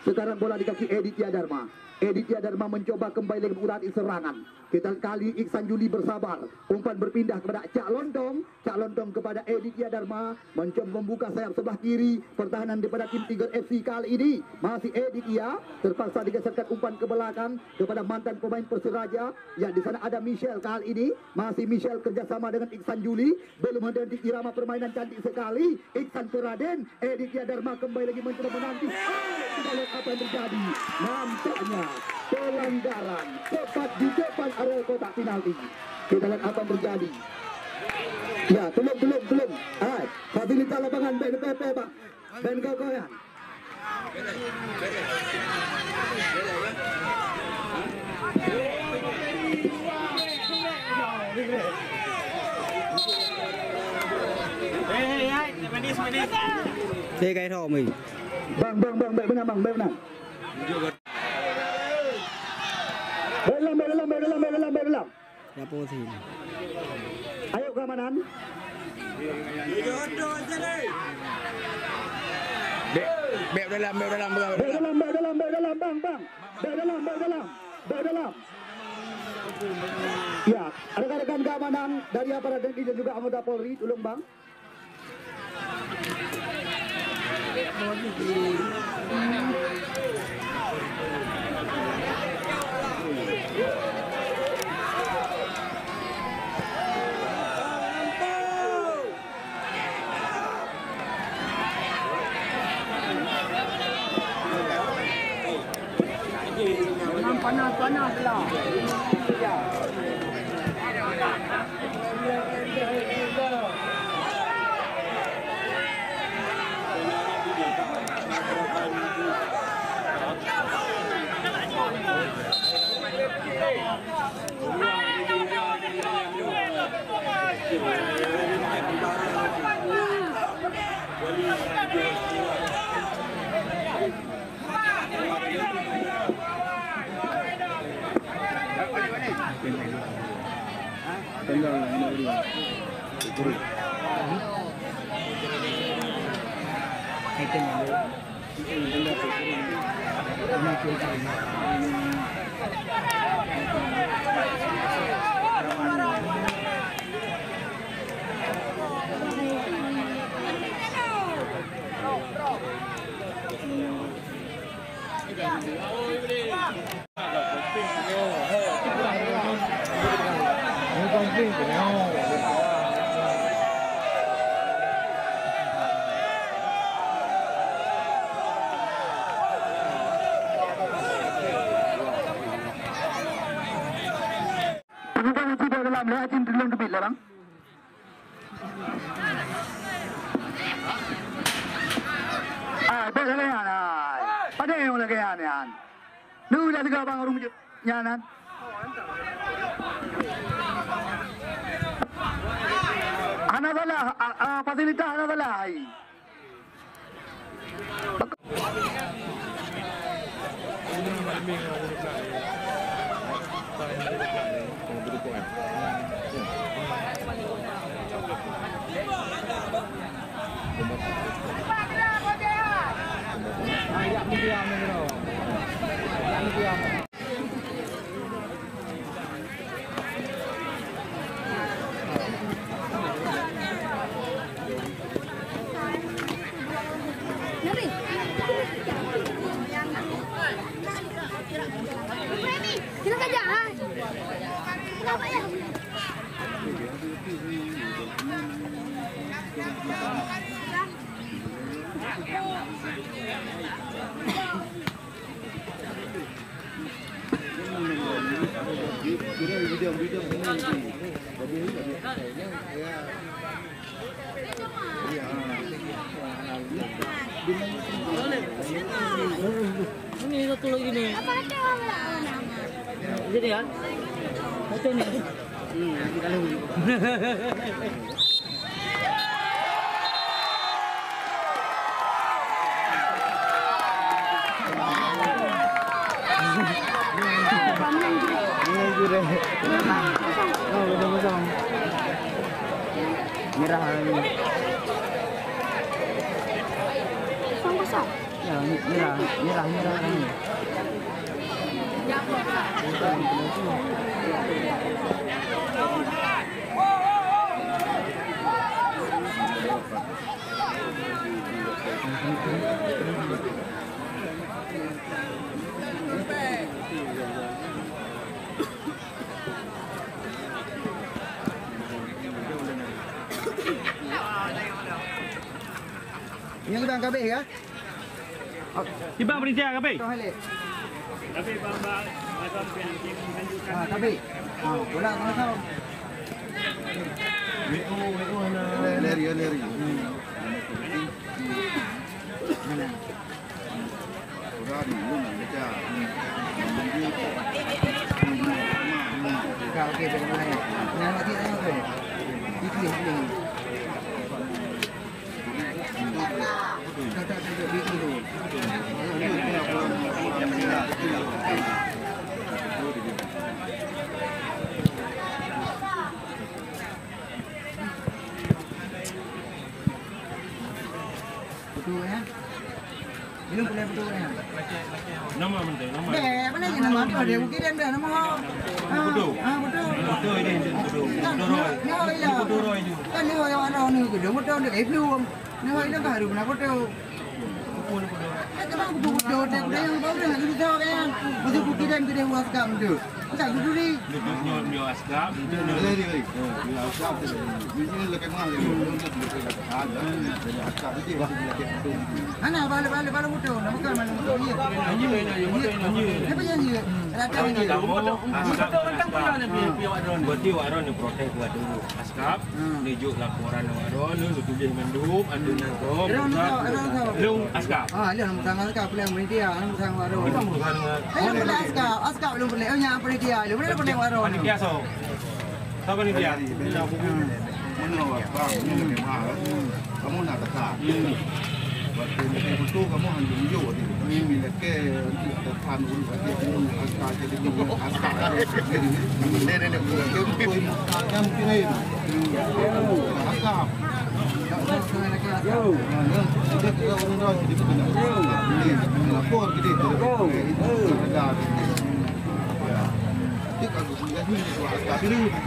Sekarang bola di kaki Edi Tiadarma. Edi Tiadarma mencoba kembali lagi mengurati serangan. Kita kali Iksan Juli bersabar. Umpan berpindah kepada Cak Lontong. Cak Lontong kepada Edi Tiadarma. Mencoba membuka sayap sebelah kiri. Pertahanan daripada tim Tiger FC kali ini. Masih Edi Tia. Terpaksa digeserkan umpan ke belakang. Kepada mantan pemain Persiraja. Ya di sana ada Michel kali ini. Masih Michel kerjasama dengan Iksan Juli. Belum ada di irama permainan cantik sekali. Iksan Peraden. Edi Tiadarma kembali lagi mencoba menanti. Oh, kita lihat apa yang terjadi. Nampaknya pelanggaran tepat di depan area kotak penalti. Kita lihat apa terjadi. Ya, belum, belum, belum. Ah, fasilitas lapangan BNPP, Pak. Ben ya. Thế cái thọ mình Bang, bang, bang, baik benar, bang, benar. Baik dalam. Đã po thì Ayo keamanan. Bek, bek dalam, bek dalam, bek dalam. baik dalam, baik dalam, bang, bang. Baik dalam, baik dalam, baik dalam. Ya, rekan-rekan keamanan dari aparat TNI dan juga anggota Polri, tolong bang. 我哪知道。Tengok uji di dalam, lihat izin dalam debit lah bang. Ah, baik lagi yan. Pada yang lagi yan Merah ini Kosong kosong. Ya, merah, merah, merah ini Yang bang kabeh ya? Tiba berita apa? Kau halik. Ah, tapi. Ah, bola mana kau? Leri, leri. Mana? Ni nak baca. Kau di itu. Betul ya? Minum boleh betul ya? Nama menteri, nama. Eh, mana yang nama dia? Dia mungkin dia nama. Betul. Ah, betul. Betul ini betul. Kan ni oi lah. Kan ni oi orang ni ke dia betul dia eh belum. Ni oi dah baru nak betul. Eh, kenapa betul betul dia yang jadi tahu kan. Betul bukit dan dia was kam tu. Tak dulu ni. Duduknya dia askap, duduknya Leri, leri. Bila asap tu. Ini lekat mana? Ada. Asap tu dia lekat tu. Ana balik balik balik betul. Nama kan mana betul ni. Anjing anjing. Apa yang ni? Rata ni. kamu askap berarti waron yang protek buat dulu askap nijuk laporan waron lu tulis mandub ada nangkop Orang tahu, orang tahu. lu askap Ah, dia nama tangan sekarang boleh berhenti ah, nama tangan warung. kita berusaha dengan Ayo boleh askap, askap belum boleh. Oh, yang panitia, dia boleh boleh warung. panitia so siapa panitia Mana Ini lekat mana?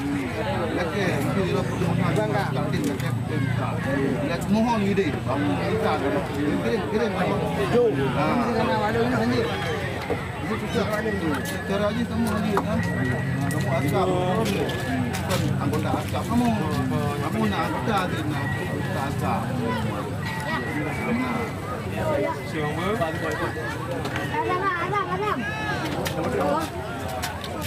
Kamu betul kamu. Asal. Lapor ke dia. Ada.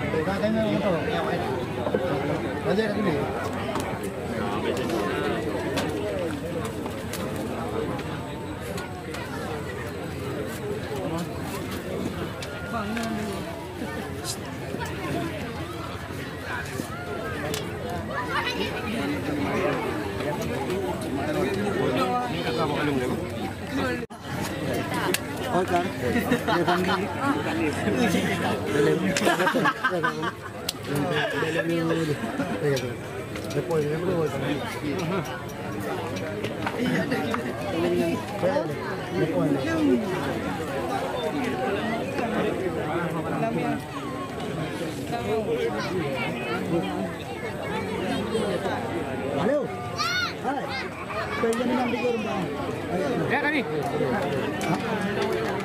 aku sudah ni tu asal biru. Lagi mungkin dia lapor dengan bangga. Tapi lagi minta. Lagi mohon ni dia. Kamu minta dia. Kirim kirim. Cara aja kamu lagi